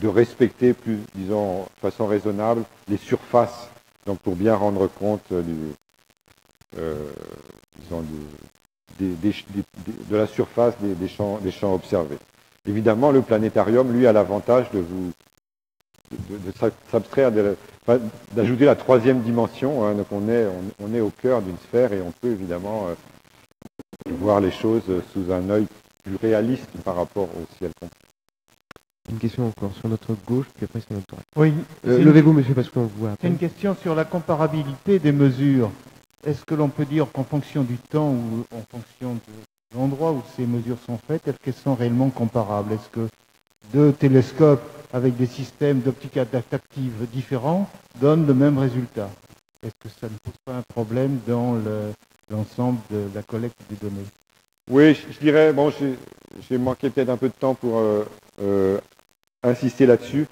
de respecter plus, disons, de façon raisonnable les surfaces, donc pour bien rendre compte de la surface des, champs, des champs observés. Évidemment, le planétarium, lui, a l'avantage de vous de, s'abstraire, d'ajouter la troisième dimension. Hein. donc on est, on, est au cœur d'une sphère et on peut évidemment euh, voir les choses sous un œil plus réaliste par rapport au ciel complet. Une question encore sur notre gauche, puis après sur notre droite. Oui. Euh, levez-vous, monsieur, parce qu'on voit. C'est une question sur la comparabilité des mesures. Est-ce que l'on peut dire qu'en fonction du temps ou en fonction de l'endroit où ces mesures sont faites, est-ce qu'elles sont réellement comparables? Est-ce que deux télescopes avec des systèmes d'optique adaptative différents donnent le même résultat? Est-ce que ça ne pose pas un problème dans l'ensemble de la collecte des données Oui, je, dirais, bon, j'ai manqué peut-être un peu de temps pour euh, euh, insister là-dessus.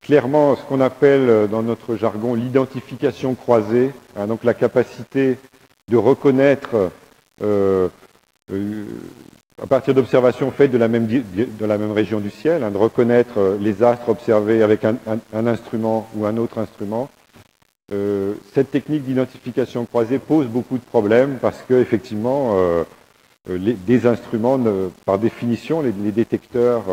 Clairement, ce qu'on appelle euh, dans notre jargon l'identification croisée, hein, donc la capacité de reconnaître à partir d'observations faites de la même, région du ciel, hein, de reconnaître les astres observés avec un, instrument ou un autre instrument. Euh, cette technique d'identification croisée pose beaucoup de problèmes parce que effectivement, euh, les, des instruments, par définition, les, détecteurs,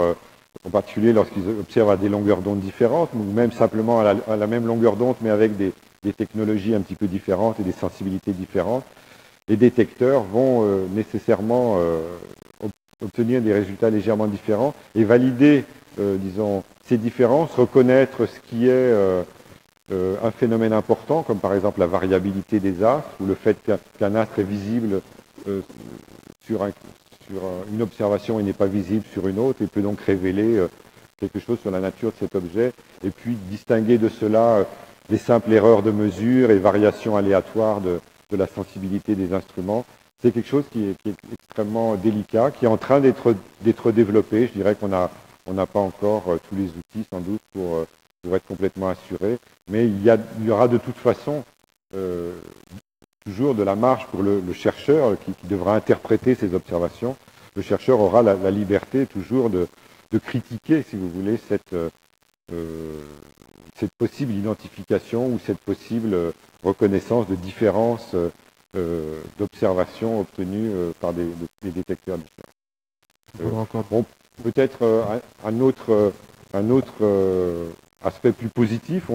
en particulier lorsqu'ils observent à des longueurs d'onde différentes, ou même simplement à la, même longueur d'onde, mais avec des, des, technologies un petit peu différentes et des sensibilités différentes, les détecteurs vont nécessairement obtenir des résultats légèrement différents et valider, euh, disons, ces différences, reconnaître ce qui est euh, euh, un phénomène important, comme par exemple la variabilité des astres ou le fait qu'un astre est visible sur, sur, une observation et n'est pas visible sur une autre et peut donc révéler quelque chose sur la nature de cet objet et puis distinguer de cela les simples erreurs de mesure et variations aléatoires de, la sensibilité des instruments c'est quelque chose qui est, extrêmement délicat, qui est en train d'être développé. Je dirais qu'on n'a pas encore euh, tous les outils sans doute pour, euh, pour être complètement assuré, mais il y, a, il y, aura de toute façon euh, toujours de la marge pour le, chercheur qui, devra interpréter ces observations. Le chercheur aura la, liberté toujours de, de, critiquer, si vous voulez, cette, cette possible identification ou cette possible reconnaissance de différences euh, d'observations obtenues euh, par des, détecteurs différents. Euh, bon, peut-être un, autre, un autre aspect plus positif,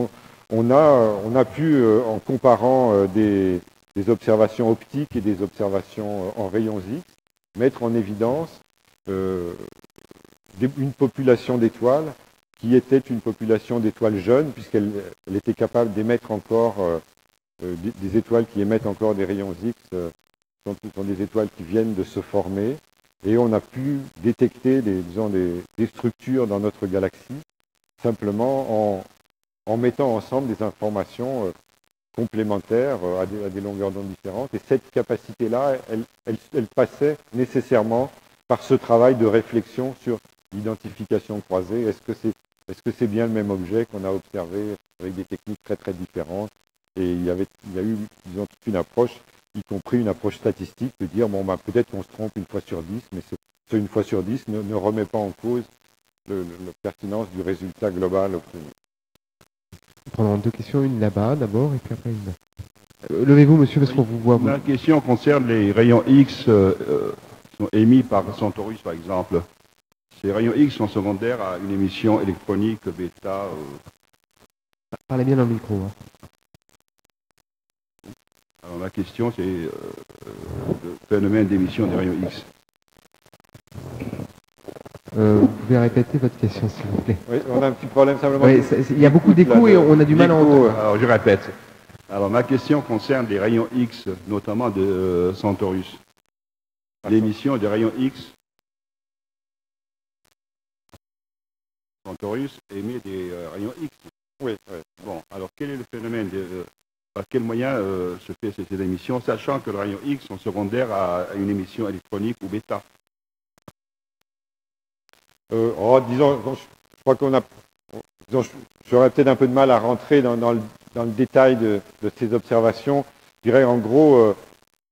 on, a, pu, en comparant des, observations optiques et des observations en rayons X, mettre en évidence une population d'étoiles qui était une population d'étoiles jeunes, puisqu'elle était capable d'émettre encore des, étoiles qui émettent encore des rayons X, sont, sont, des étoiles qui viennent de se former, et on a pu détecter des, disons, des structures dans notre galaxie simplement en, en mettant ensemble des informations euh, complémentaires euh, à des, longueurs d'onde différentes. Et cette capacité-là, elle, passait nécessairement par ce travail de réflexion sur l'identification croisée. Est-ce que c'est est-ce que c'est bien le même objet qu'on a observé avec des techniques très très différentes? Et il y, avait, il y a eu, disons, toute une approche, y compris une approche statistique, de dire, bon, bah, peut-être qu'on se trompe une fois sur dix, mais ce, une fois sur dix ne, remet pas en cause la pertinence du résultat global obtenu. Prendre deux questions, une là-bas d'abord et puis après une. Euh, levez-vous, monsieur, parce qu'on vous voit. Ma question concerne les rayons X euh, euh, qui sont émis par Centaurus, par exemple. Ces rayons X sont secondaires à une émission électronique bêta. Parlez bien dans le micro. Hein. Alors ma question, c'est le phénomène d'émission des rayons X. Euh, vous pouvez répéter votre question, s'il vous plaît. Oui, on a un petit problème simplement. il y a beaucoup d'écho et on a du mal à entendre. Alors, je répète. Alors, ma question concerne les rayons X, notamment de euh, Centaurus. L'émission des rayons X. Centaurus émet des euh, rayons X. Oui, Bon, alors quel est le phénomène de, Par quel moyen se fait cette émission, sachant que les rayons X sont secondaires à une émission électronique ou bêta? Euh, oh, disons, je crois qu'on a. J'aurais peut-être un peu de mal à rentrer dans, le, détail de, ces observations. Je dirais en gros, euh,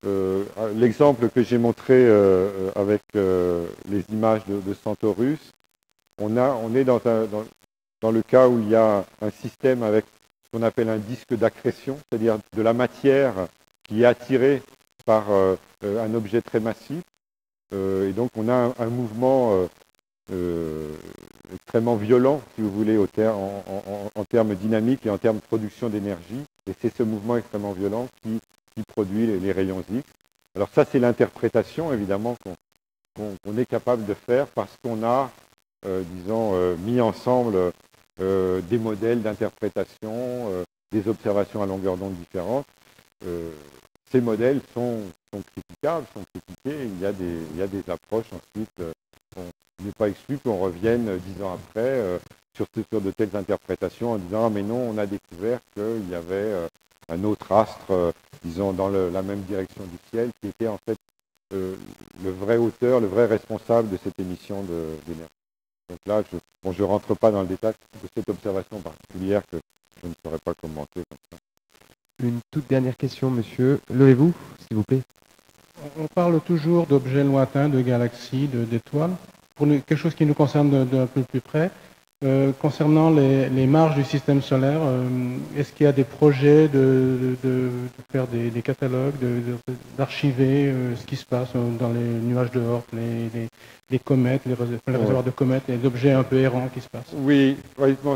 euh, l'exemple que j'ai montré avec les images de, Centaurus, on, a, on est dans, dans, le cas où il y a un système avec ce qu'on appelle un disque d'accrétion, c'est-à-dire de la matière qui est attirée par un objet très massif. et donc on a un mouvement extrêmement violent, si vous voulez, en, termes dynamiques et en termes de production d'énergie. Et c'est ce mouvement extrêmement violent qui, produit les, rayons X. Alors ça, c'est l'interprétation, évidemment, qu'on est capable de faire parce qu'on a, euh, disons, euh, mis ensemble des modèles d'interprétation, des observations à longueur d'onde différentes. ces modèles sont, critiquables, sont critiqués. Il y a des, il y a des approches ensuite il n'est pas exclu qu'on revienne euh, dix ans après euh, sur, de telles interprétations en disant ah, mais non, on a découvert qu'il y avait euh, un autre astre, disons, dans la même direction du ciel, qui était en fait le vrai auteur, le vrai responsable de cette émission d'énergie. Donc là, je ne rentre pas dans le détail de cette observation particulière que je ne saurais pas commenter comme ça. Une toute dernière question, monsieur. Levez-vous, s'il vous plaît. On parle toujours d'objets lointains, de galaxies, d'étoiles pour quelque chose qui nous concerne d'un peu plus près, euh, concernant les, marges du système solaire, euh, est-ce qu'il y a des projets de, faire des, catalogues, d'archiver euh, ce qui se passe dans les nuages de Oort, les, comètes, les, réservoirs de comètes, les objets un peu errants qui se passent? Oui,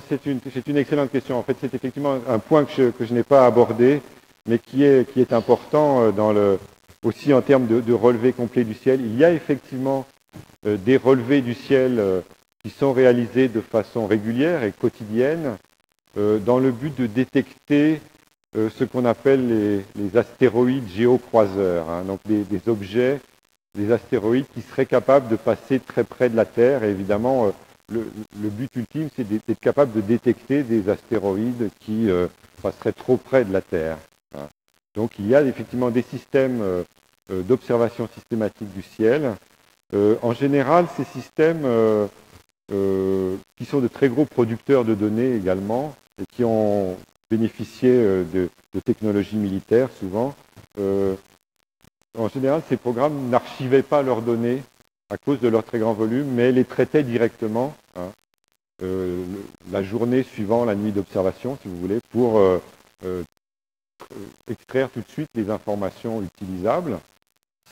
c'est une, excellente question. En fait, c'est effectivement un point que je, n'ai pas abordé, mais qui est, important aussi en termes de, de relevé complet du ciel. Il y a effectivement des relevés du ciel euh, qui sont réalisés de façon régulière et quotidienne euh, dans le but de détecter ce qu'on appelle les, astéroïdes géocroiseurs, hein, donc des, objets, des astéroïdes qui seraient capables de passer très près de la Terre. Et évidemment, le, but ultime, c'est d'être capable de détecter des astéroïdes qui passeraient trop près de la Terre. Hein. Donc il y a effectivement des systèmes d'observation systématique du ciel euh, en général, ces systèmes euh, euh, qui sont de très gros producteurs de données également et qui ont bénéficié de, technologies militaires souvent, en général, ces programmes n'archivaient pas leurs données à cause de leur très grand volume, mais les traitaient directement hein, la journée suivant la nuit d'observation, si vous voulez, pour extraire tout de suite les informations utilisables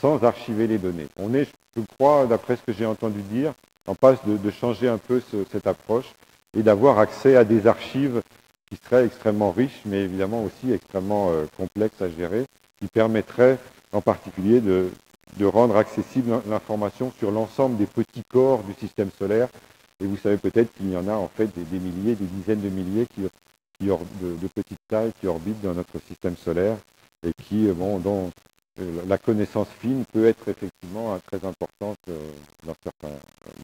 sans archiver les données. On est, je crois, d'après ce que j'ai entendu dire, en passe de, changer un peu cette approche et d'avoir accès à des archives qui seraient extrêmement riches, mais évidemment aussi extrêmement euh, complexes à gérer, qui permettraient en particulier de, rendre accessible l'information sur l'ensemble des petits corps du système solaire Et vous savez peut-être qu'il y en a en fait des, milliers, des dizaines de milliers qui, qui de, de petite taille qui orbitent dans notre système solaire et qui, bon, dont la connaissance fine peut être effectivement très importante dans certains,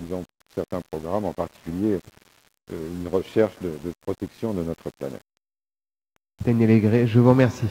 disons, certains programmes, en particulier une recherche de, protection de notre planète. Daniel Aigret, je vous remercie.